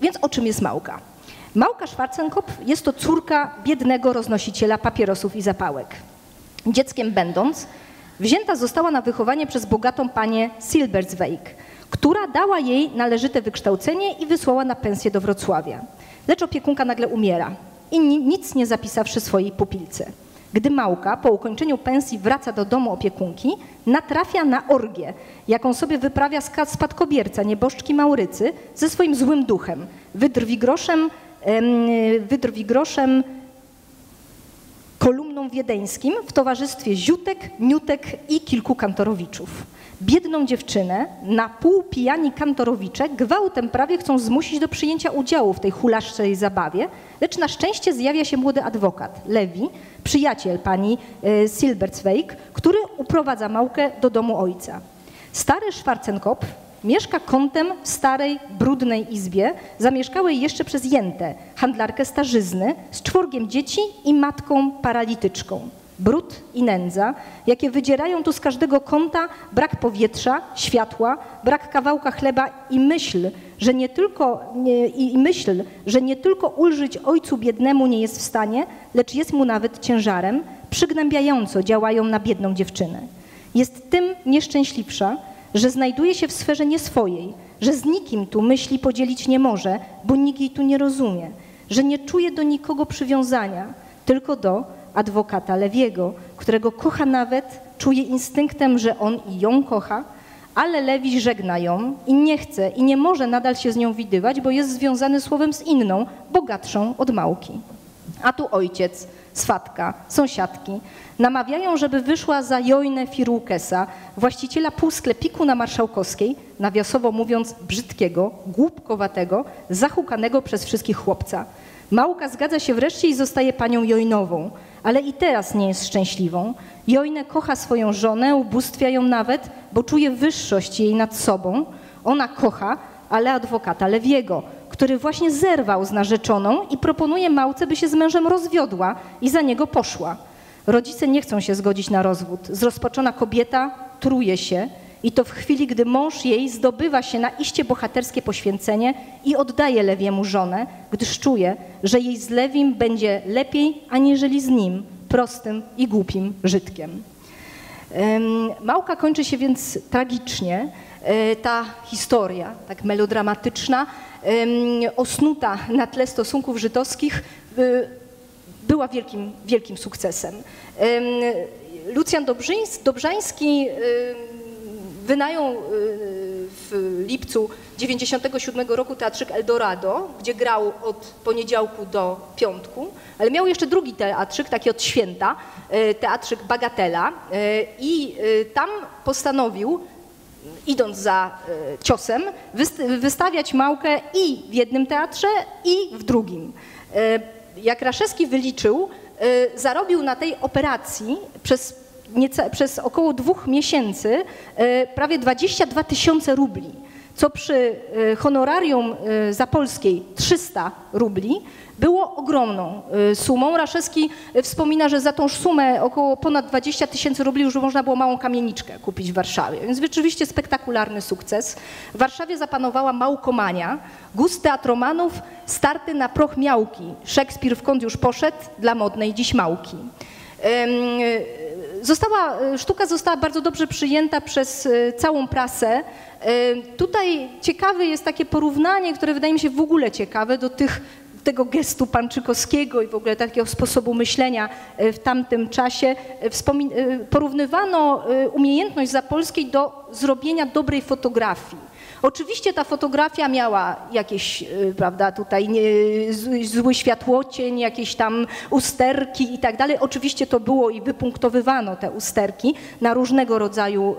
Więc o czym jest Małka? Małka Schwarzenkopf jest to córka biednego roznosiciela papierosów i zapałek. Dzieckiem będąc, wzięta została na wychowanie przez bogatą panię Silberzweig, która dała jej należyte wykształcenie i wysłała na pensję do Wrocławia. Lecz opiekunka nagle umiera i nic nie zapisawszy swojej pupilce. Gdy Małka po ukończeniu pensji wraca do domu opiekunki, natrafia na orgię, jaką sobie wyprawia spadkobierca nieboszczki Maurycy ze swoim złym duchem, wydrwi groszem wydrwi groszem kolumną wiedeńskim w towarzystwie ziutek, niutek i kilku kantorowiczów. Biedną dziewczynę, na pół pijani kantorowicze, gwałtem prawie chcą zmusić do przyjęcia udziału w tej hulaszczej zabawie, lecz na szczęście zjawia się młody adwokat, Lewi, przyjaciel pani e, Silberzweig, który uprowadza Małkę do domu ojca. Stary Schwarzenkopf Mieszka kątem w starej, brudnej izbie, zamieszkałej jeszcze przez Jętę, handlarkę starzyzny, z czworgiem dzieci i matką paralityczką. Brud i nędza, jakie wydzierają tu z każdego kąta brak powietrza, światła, brak kawałka chleba i myśl, że nie tylko, nie, i myśl, że nie tylko ulżyć ojcu biednemu nie jest w stanie, lecz jest mu nawet ciężarem, przygnębiająco działają na biedną dziewczynę. Jest tym nieszczęśliwsza, że znajduje się w sferze nieswojej, że z nikim tu myśli podzielić nie może, bo nikt jej tu nie rozumie, że nie czuje do nikogo przywiązania, tylko do adwokata Lewiego, którego kocha nawet, czuje instynktem, że on i ją kocha, ale Lewi żegna ją i nie chce i nie może nadal się z nią widywać, bo jest związany słowem z inną, bogatszą od małki. A tu ojciec, swatka, sąsiadki namawiają, żeby wyszła za Jojnę Firukesa, właściciela półsklepiku na Marszałkowskiej, nawiasowo mówiąc brzydkiego, głupkowatego, zahukanego przez wszystkich chłopca. Małka zgadza się wreszcie i zostaje panią Jojnową, ale i teraz nie jest szczęśliwą. Jojnę kocha swoją żonę, ubóstwia ją nawet, bo czuje wyższość jej nad sobą. Ona kocha, ale adwokata Lewiego, który właśnie zerwał z narzeczoną i proponuje Małce, by się z mężem rozwiodła i za niego poszła. Rodzice nie chcą się zgodzić na rozwód. Zrozpaczona kobieta truje się i to w chwili, gdy mąż jej zdobywa się na iście bohaterskie poświęcenie i oddaje Lewiemu żonę, gdyż czuje, że jej z Lewim będzie lepiej, aniżeli z nim, prostym i głupim Żydkiem. Małka kończy się więc tragicznie. E, ta historia, tak melodramatyczna, osnuta na tle stosunków żydowskich, była wielkim, wielkim sukcesem. Lucjan Dobrzański wynajął w lipcu 97 roku teatrzyk Eldorado, gdzie grał od poniedziałku do piątku, ale miał jeszcze drugi teatrzyk, taki od święta, e, teatrzyk Bagatela e, i tam postanowił idąc za ciosem, wystawiać Małkę i w jednym teatrze, i w drugim. Jak Raszewski wyliczył, zarobił na tej operacji przez, nieca, przez około dwóch miesięcy prawie 22 tysiące rubli co przy e, honorarium e, zapolskiej 300 rubli było ogromną e, sumą. Raszewski wspomina, że za tą sumę około ponad 20 tysięcy rubli już można było małą kamieniczkę kupić w Warszawie. Więc rzeczywiście spektakularny sukces. W Warszawie zapanowała małkomania, gust teatromanów, starty na proch miałki. Szekspir w kąt już poszedł dla modnej dziś małki. Została, sztuka została bardzo dobrze przyjęta przez całą prasę. Tutaj ciekawe jest takie porównanie, które wydaje mi się w ogóle ciekawe do tych tego gestu panczykowskiego i w ogóle takiego sposobu myślenia e, w tamtym czasie. E, e, porównywano umiejętność Zapolskiej do zrobienia dobrej fotografii. Oczywiście ta fotografia miała jakieś, y, prawda, tutaj nie, zły światłocień, jakieś tam usterki i tak dalej. Oczywiście to było i wypunktowywano te usterki na różnego rodzaju,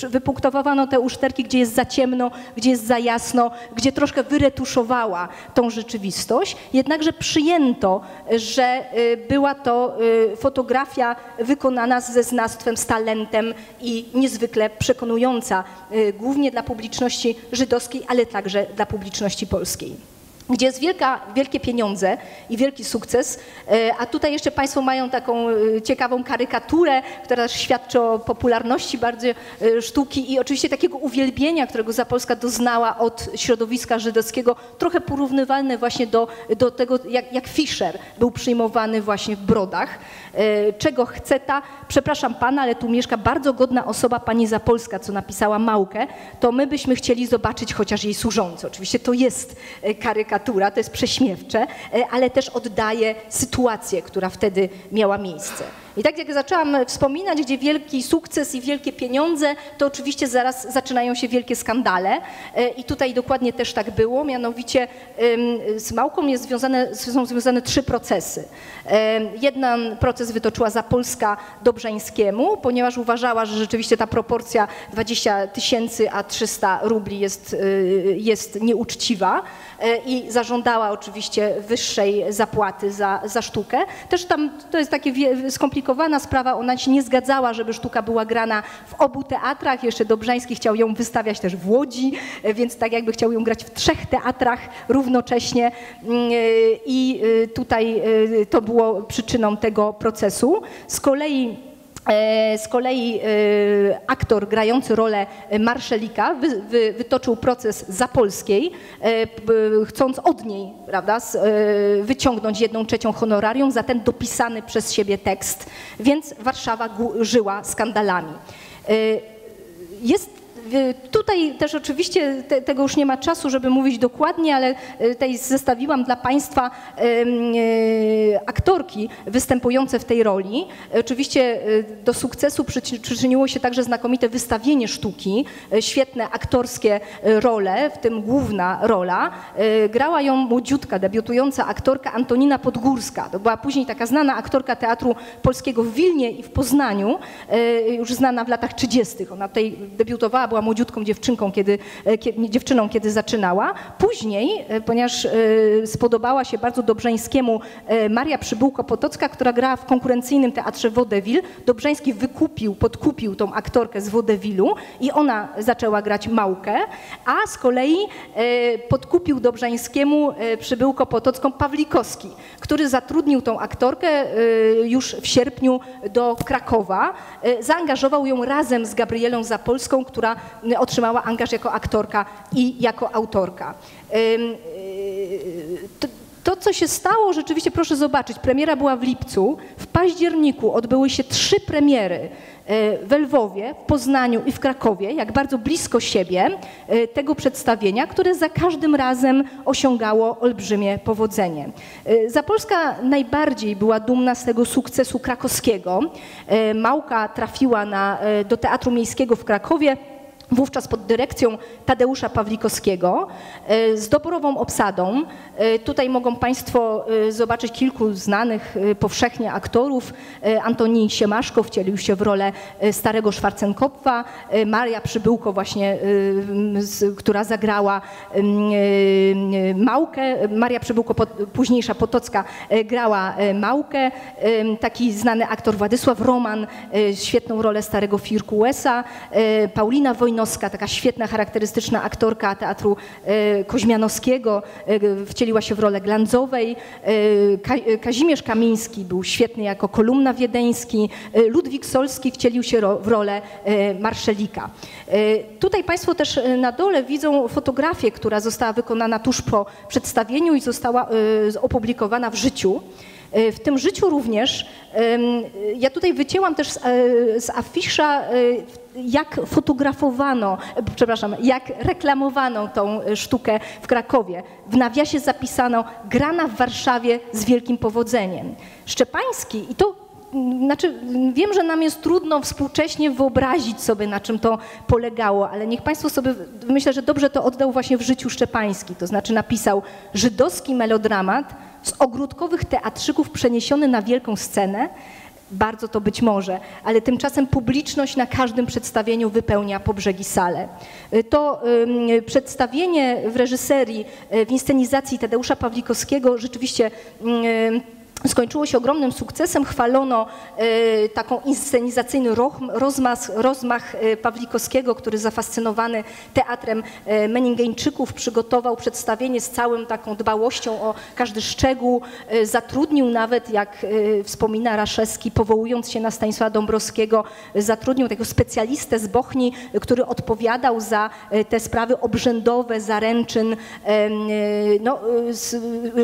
y, y, wypunktowano te usterki, gdzie jest za ciemno, gdzie jest za jasno, gdzie troszkę wyretuszowała tą rzeczywistość. Jednakże przyjęto, że była to fotografia wykonana ze znawstwem, z talentem i niezwykle przekonująca, głównie dla publiczności żydowskiej, ale także dla publiczności polskiej gdzie jest wielka, wielkie pieniądze i wielki sukces, e, a tutaj jeszcze Państwo mają taką e, ciekawą karykaturę, która świadczy o popularności bardzo e, sztuki i oczywiście takiego uwielbienia, którego Zapolska doznała od środowiska żydowskiego, trochę porównywalne właśnie do, do tego, jak, jak Fischer był przyjmowany właśnie w Brodach. Czego chce ta, przepraszam Pana, ale tu mieszka bardzo godna osoba, Pani Zapolska, co napisała Małkę, to my byśmy chcieli zobaczyć chociaż jej służące. Oczywiście to jest karykatura, karykatura, to jest prześmiewcze, e, ale też oddaje sytuację, która wtedy miała miejsce. I tak jak zaczęłam wspominać, gdzie wielki sukces i wielkie pieniądze, to oczywiście zaraz zaczynają się wielkie skandale. E, I tutaj dokładnie też tak było, mianowicie z Małką jest związane, są związane trzy procesy. Jeden proces wytoczyła Zapolska Dobrzańskiemu, ponieważ uważała, że rzeczywiście ta proporcja 20 tysięcy a 300 rubli jest, y, jest nieuczciwa e, i zażądała oczywiście wyższej zapłaty za, za sztukę. Też tam to jest takie skomplikowane skomplikowana sprawa, ona się nie zgadzała, żeby sztuka była grana w obu teatrach, jeszcze Dobrzański chciał ją wystawiać też w Łodzi, więc tak jakby chciał ją grać w trzech teatrach równocześnie i tutaj to było przyczyną tego procesu. Z kolei E, z kolei e, aktor grający rolę Marszelika wy, wy, wytoczył proces Zapolskiej, e, chcąc od niej prawda, wyciągnąć jedną trzecią honorarium za ten dopisany przez siebie tekst, więc Warszawa żyła skandalami. Jest Tutaj też oczywiście te, tego już nie ma czasu, żeby mówić dokładnie, ale e, tutaj zestawiłam dla Państwa e, aktorki występujące w tej roli. Oczywiście e, do sukcesu przyczyniło się także znakomite wystawienie sztuki, świetne aktorskie role, w tym główna rola. Grała ją młodziutka, debiutująca aktorka Antonina Podgórska. To była później taka znana aktorka teatru polskiego w Wilnie i w Poznaniu, już znana w latach 30. Ona tutaj debiutowała, była młodziutką dziewczynką, kiedy, e, dziewczyną, kiedy zaczynała. Później, e, ponieważ e, spodobała się bardzo Dobrzeńskiemu Maria Przybułko-Potocka, która grała w konkurencyjnym teatrze Wodewil, Dobrzeński wykupił, podkupił tą aktorkę z Wodewilu i ona zaczęła grać Małkę, a z kolei podkupił Dobrzeńskiemu Przybyłko-Potocką Pawlikowski, który zatrudnił tą aktorkę już w sierpniu do Krakowa. Zaangażował ją razem z Gabrielą Zapolską, która otrzymała angaż jako aktorka i jako autorka. To, to, co się stało, rzeczywiście proszę zobaczyć, premiera była w lipcu, w październiku odbyły się trzy premiery e, w Lwowie, w Poznaniu i w Krakowie, jak bardzo blisko siebie e, tego przedstawienia, które za każdym razem osiągało olbrzymie powodzenie. Zapolska najbardziej była dumna z tego sukcesu krakowskiego. Małka trafiła na, do Teatru Miejskiego w Krakowie, wówczas pod dyrekcją Tadeusza Pawlikowskiego, e, z doborową obsadą. E, tutaj mogą Państwo e, zobaczyć kilku znanych powszechnie aktorów. Antoni Siemaszko wcielił się w rolę starego Schwarzenkopfa, Maria Przybyłko właśnie, która zagrała Małkę, Maria Przybyłko, późniejsza Potocka, grała Małkę, taki znany aktor Władysław Roman, świetną rolę starego Firkuesa, Paulina Wojnowska, Taka świetna, charakterystyczna aktorka teatru e, Koźmianowskiego, e, wcieliła się w rolę Glandzowej. E, Kazimierz Kamiński był świetny jako kolumna wiedeński. Ludwik Solski wcielił się w rolę marszelika. Tutaj Państwo też na dole widzą fotografię, która została wykonana tuż po przedstawieniu i została opublikowana w życiu. W tym życiu również, ja tutaj wycięłam też z, z afisza jak fotografowano, przepraszam, jak reklamowano tą e, sztukę w Krakowie. W nawiasie zapisano grana w Warszawie z wielkim powodzeniem. Szczepański, i to znaczy, wiem, że nam jest trudno współcześnie wyobrazić sobie, na czym to polegało, ale niech Państwo sobie, myślę, że dobrze to oddał właśnie w życiu Szczepański, to znaczy napisał żydowski melodramat z ogródkowych teatrzyków przeniesiony na wielką scenę, bardzo to być może, ale tymczasem publiczność na każdym przedstawieniu wypełnia po brzegi salę. To y, przedstawienie w reżyserii, y, w inscenizacji Tadeusza Pawlikowskiego rzeczywiście y, skończyło się ogromnym sukcesem. Chwalono e, taką inscenizacyjny rozmach, rozmach e, Pawlikowskiego, który zafascynowany teatrem e, Meningeńczyków przygotował przedstawienie z całą taką dbałością o każdy szczegół. Zatrudnił nawet, jak wspomina Raszewski, powołując się na Stanisława Dąbrowskiego, zatrudnił takiego specjalistę z Bochni, który odpowiadał za te sprawy obrzędowe, zaręczyn, no,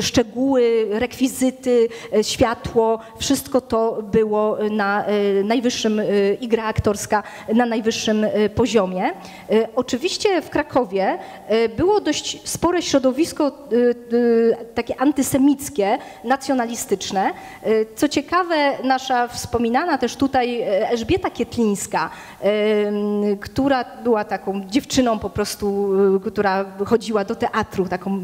szczegóły, rekwizyty, światło, wszystko to było na e, najwyższym, e, i gra aktorska na najwyższym poziomie. Oczywiście w Krakowie było dość spore środowisko takie antysemickie, nacjonalistyczne. Co ciekawe, nasza wspominana też tutaj Elżbieta Kietlińska, która była taką dziewczyną po prostu, która chodziła do teatru, taką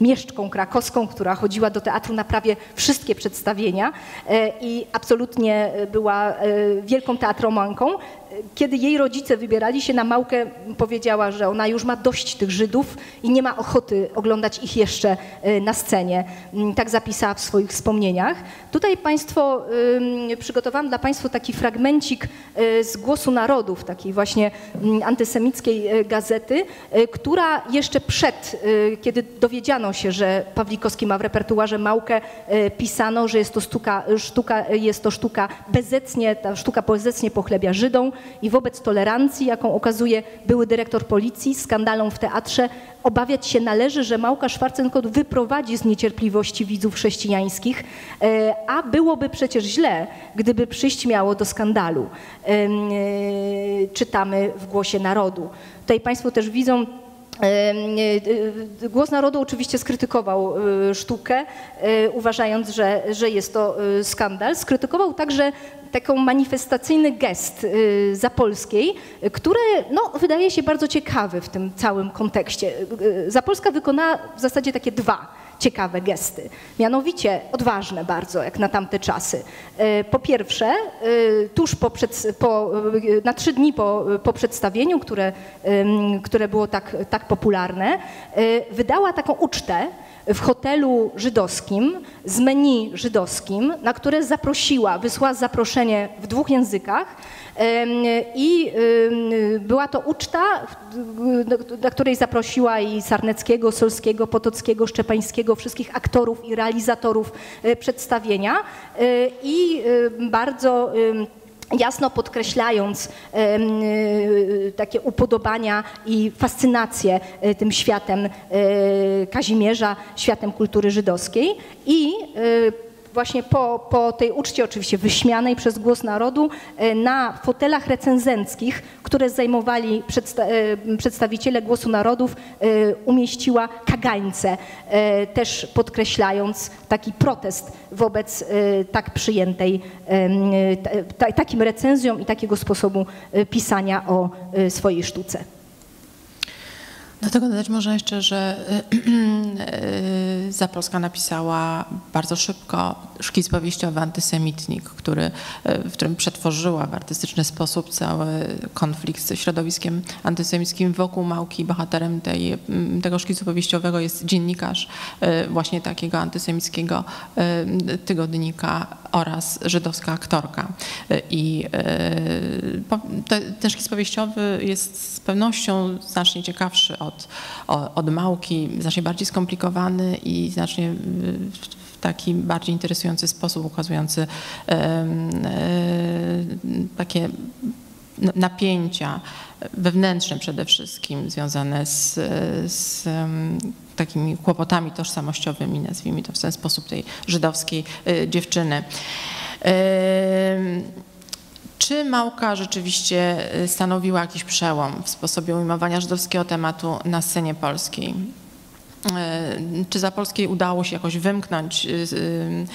mieszczką krakowską, która chodziła do teatru na prawie wszystko wszystkie przedstawienia i absolutnie była wielką teatromanką kiedy jej rodzice wybierali się na Małkę, powiedziała, że ona już ma dość tych Żydów i nie ma ochoty oglądać ich jeszcze e, na scenie. Mm, tak zapisała w swoich wspomnieniach. Tutaj Państwo, przygotowałam dla Państwa taki fragmencik e, z Głosu Narodów, takiej właśnie mm, antysemickiej e, gazety, która jeszcze przed, kiedy dowiedziano się, że Pawlikowski ma w repertuarze Małkę, pisano, że jest to sztuka, sztuka, jest to sztuka bezecnie, ta sztuka bezecnie pochlebia Żydom, i wobec tolerancji, jaką okazuje były dyrektor policji, skandalom w teatrze, obawiać się należy, że Małka Schwarzenkot wyprowadzi z niecierpliwości widzów chrześcijańskich, e, a byłoby przecież źle, gdyby przyjść miało do skandalu. E, czytamy w Głosie Narodu. Tutaj Państwo też widzą Głos Narodu oczywiście skrytykował sztukę, uważając, że, że jest to skandal. Skrytykował także taką manifestacyjny gest Zapolskiej, który no, wydaje się bardzo ciekawy w tym całym kontekście. Zapolska wykonała w zasadzie takie dwa ciekawe gesty, mianowicie odważne bardzo, jak na tamte czasy. Y, po pierwsze, tuż po, przed, po na trzy dni po, po przedstawieniu, które, które było tak, tak popularne, wydała taką ucztę, w hotelu żydowskim z menu żydowskim, na które zaprosiła, wysłała zaproszenie w dwóch językach i była to uczta, na której zaprosiła i Sarneckiego, Solskiego, Potockiego, Szczepańskiego, wszystkich aktorów i realizatorów e, przedstawienia. E, i bardzo jasno podkreślając y, takie upodobania i fascynację tym światem Kazimierza, światem kultury żydowskiej. I właśnie po, po tej uczcie oczywiście wyśmianej przez głos narodu e, na fotelach recenzenckich, które zajmowali przedsta e, przedstawiciele głosu narodów, e, umieściła kagańce, też podkreślając taki protest wobec tak przyjętej, takim recenzjom i takiego sposobu pisania o swojej sztuce. Do tego dodać może jeszcze, że e, Zapolska napisała bardzo szybko szkic powieściowy Antysemitnik, który, e, w którym przetworzyła w artystyczny sposób cały konflikt ze środowiskiem antysemickim wokół Małki. Bohaterem tej, tego szkicu powieściowego jest dziennikarz e, właśnie takiego antysemickiego tygodnika oraz żydowska aktorka. I ten szkic powieściowy jest z pewnością znacznie ciekawszy od, od małki, znacznie bardziej skomplikowany i znacznie w taki bardziej interesujący sposób ukazujący takie napięcia wewnętrzne przede wszystkim związane z, z takimi kłopotami tożsamościowymi, nazwijmy to w ten sposób, tej żydowskiej e, dziewczyny. Czy Małka rzeczywiście y, stanowiła jakiś przełom w sposobie ujmowania żydowskiego tematu na scenie polskiej? Y, czy za Polskiej udało się jakoś wymknąć, y,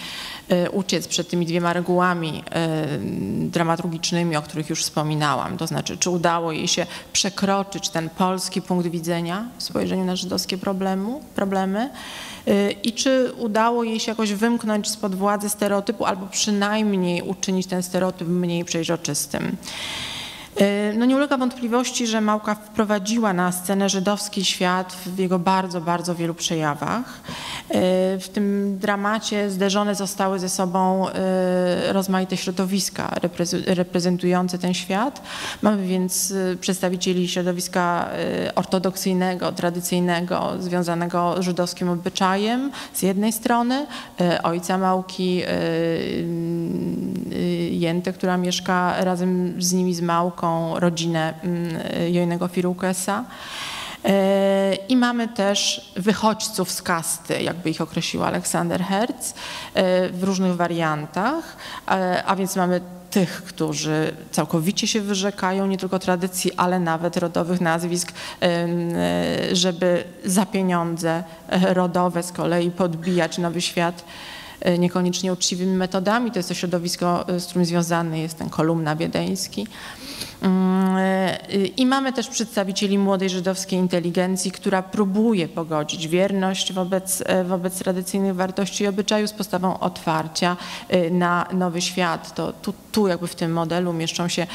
uciec przed tymi dwiema regułami dramaturgicznymi, o których już wspominałam? To znaczy, czy udało jej się przekroczyć ten polski punkt widzenia w spojrzeniu na żydowskie problemu, problemy? Y, i czy udało jej się jakoś wymknąć spod władzy stereotypu albo przynajmniej uczynić ten stereotyp mniej przejrzystym. E, no nie ulega wątpliwości, że Małka wprowadziła na scenę żydowski świat w jego bardzo, bardzo wielu przejawach. E, w tym dramacie zderzone zostały ze sobą e, rozmaite środowiska reprezentujące ten świat. Mamy więc przedstawicieli środowiska ortodoksyjnego, tradycyjnego, związanego z żydowskim obyczajem z jednej strony, ojca Małki, Jętę, która mieszka razem z nimi z Małką, rodzinę mm, Jojnego Firukesa. E, I mamy też wychodźców z kasty, jakby ich określił Aleksander Herz, e, w różnych wariantach, e, a więc mamy tych, którzy całkowicie się wyrzekają nie tylko tradycji, ale nawet rodowych nazwisk, żeby za pieniądze rodowe z kolei podbijać nowy świat niekoniecznie uczciwymi metodami. To jest to środowisko, z którym związany jest ten kolumna wiedeński. Mm, I mamy też przedstawicieli młodej żydowskiej inteligencji, która próbuje pogodzić wierność wobec, wobec tradycyjnych wartości i obyczajów z postawą otwarcia na nowy świat. To tu, tu jakby w tym modelu mieszczą się,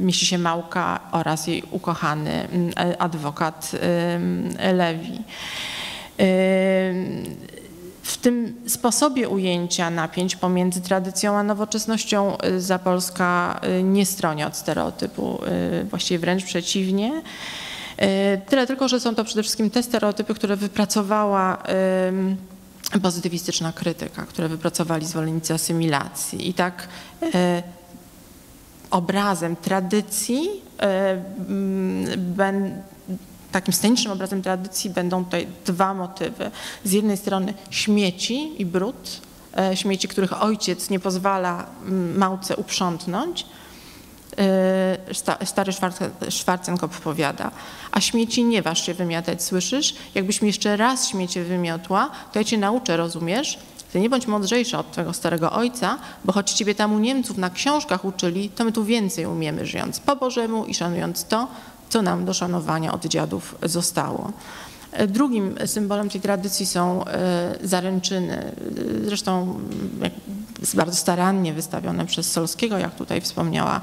mieści się Małka oraz jej ukochany mm, adwokat Lewi. W tym sposobie ujęcia napięć pomiędzy tradycją a nowoczesnością y, Zapolska y, nie stroni od stereotypu, y, właściwie wręcz przeciwnie. Tyle tylko, że są to przede wszystkim te stereotypy, które wypracowała pozytywistyczna krytyka, które wypracowali zwolennicy asymilacji. I tak obrazem tradycji takim scenicznym obrazem tradycji będą tutaj dwa motywy. Z jednej strony śmieci i brud, e, śmieci, których ojciec nie pozwala małce uprzątnąć, e, stary Schwarzenkopf powiada, a śmieci nie waż się wymiatać, słyszysz? Jakbyś mi jeszcze raz śmiecie wymiotła, to ja cię nauczę, rozumiesz? Ty nie bądź mądrzejsza od twojego starego ojca, bo choć ciebie tam u Niemców na książkach uczyli, to my tu więcej umiemy, żyjąc po Bożemu i szanując to, co nam do szanowania od dziadów zostało. Drugim symbolem tej tradycji są e, zaręczyny, zresztą bardzo starannie wystawione przez Solskiego, jak tutaj wspomniała,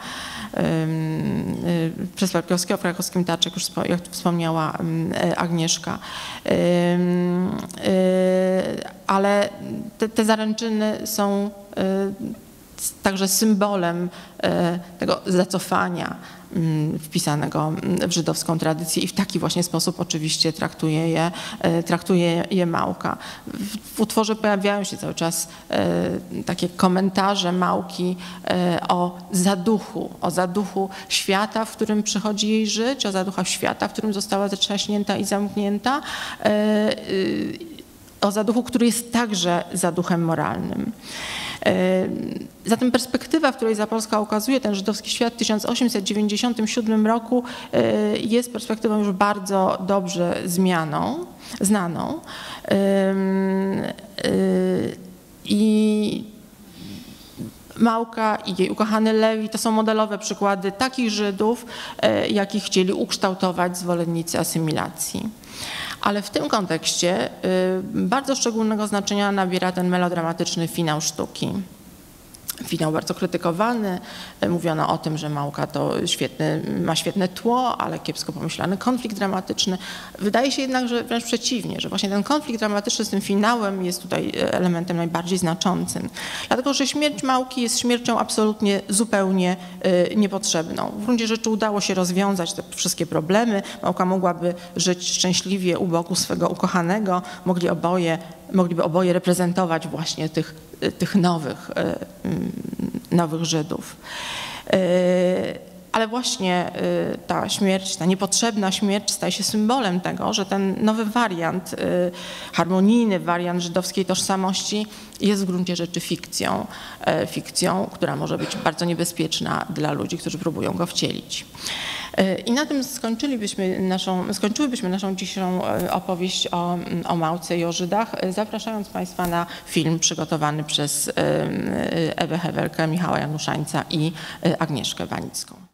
e, przez Parkowskiego w krakowskim Tarczek, już jak wspomniała e, Agnieszka. Ale te, te zaręczyny są także symbolem tego zacofania, wpisanego w żydowską tradycję i w taki właśnie sposób oczywiście traktuje je, e, traktuje je Małka. W utworze pojawiają się cały czas e, takie komentarze Małki e, o zaduchu, o zaduchu świata, w którym przychodzi jej żyć, o zaduchu świata, w którym została zatrzaśnięta i zamknięta, o zaduchu, który jest także zaduchem moralnym. Zatem perspektywa, w której Zapolska ukazuje ten żydowski świat w 1897 roku e, jest perspektywą już bardzo dobrze zmianą, znaną. E, I Małka i jej ukochany Lewi to są modelowe przykłady takich Żydów, e, jakich chcieli ukształtować zwolennicy asymilacji. Ale w tym kontekście y, bardzo szczególnego znaczenia nabiera ten melodramatyczny finał sztuki finał bardzo krytykowany. Mówiono o tym, że Małka to świetny, ma świetne tło, ale kiepsko pomyślany konflikt dramatyczny. Wydaje się jednak, że wręcz przeciwnie, że właśnie ten konflikt dramatyczny z tym finałem jest tutaj elementem najbardziej znaczącym. Dlatego, że śmierć Małki jest śmiercią absolutnie zupełnie y, niepotrzebną. W gruncie rzeczy udało się rozwiązać te wszystkie problemy. Małka mogłaby żyć szczęśliwie u boku swego ukochanego. Mogli oboje, mogliby oboje reprezentować właśnie tych tych nowych, e, mm, nowych Żydów. E, ale właśnie ta śmierć, ta niepotrzebna śmierć staje się symbolem tego, że ten nowy wariant, harmonijny wariant żydowskiej tożsamości jest w gruncie rzeczy fikcją, fikcją, która może być bardzo niebezpieczna dla ludzi, którzy próbują go wcielić. I na tym skończylibyśmy naszą, skończyłybyśmy naszą dzisiejszą e, opowieść o, o Małce i o Żydach, e, zapraszając Państwa na film przygotowany przez e, Ewę Hewelkę, Michała Januszańca i Agnieszkę Wanicką.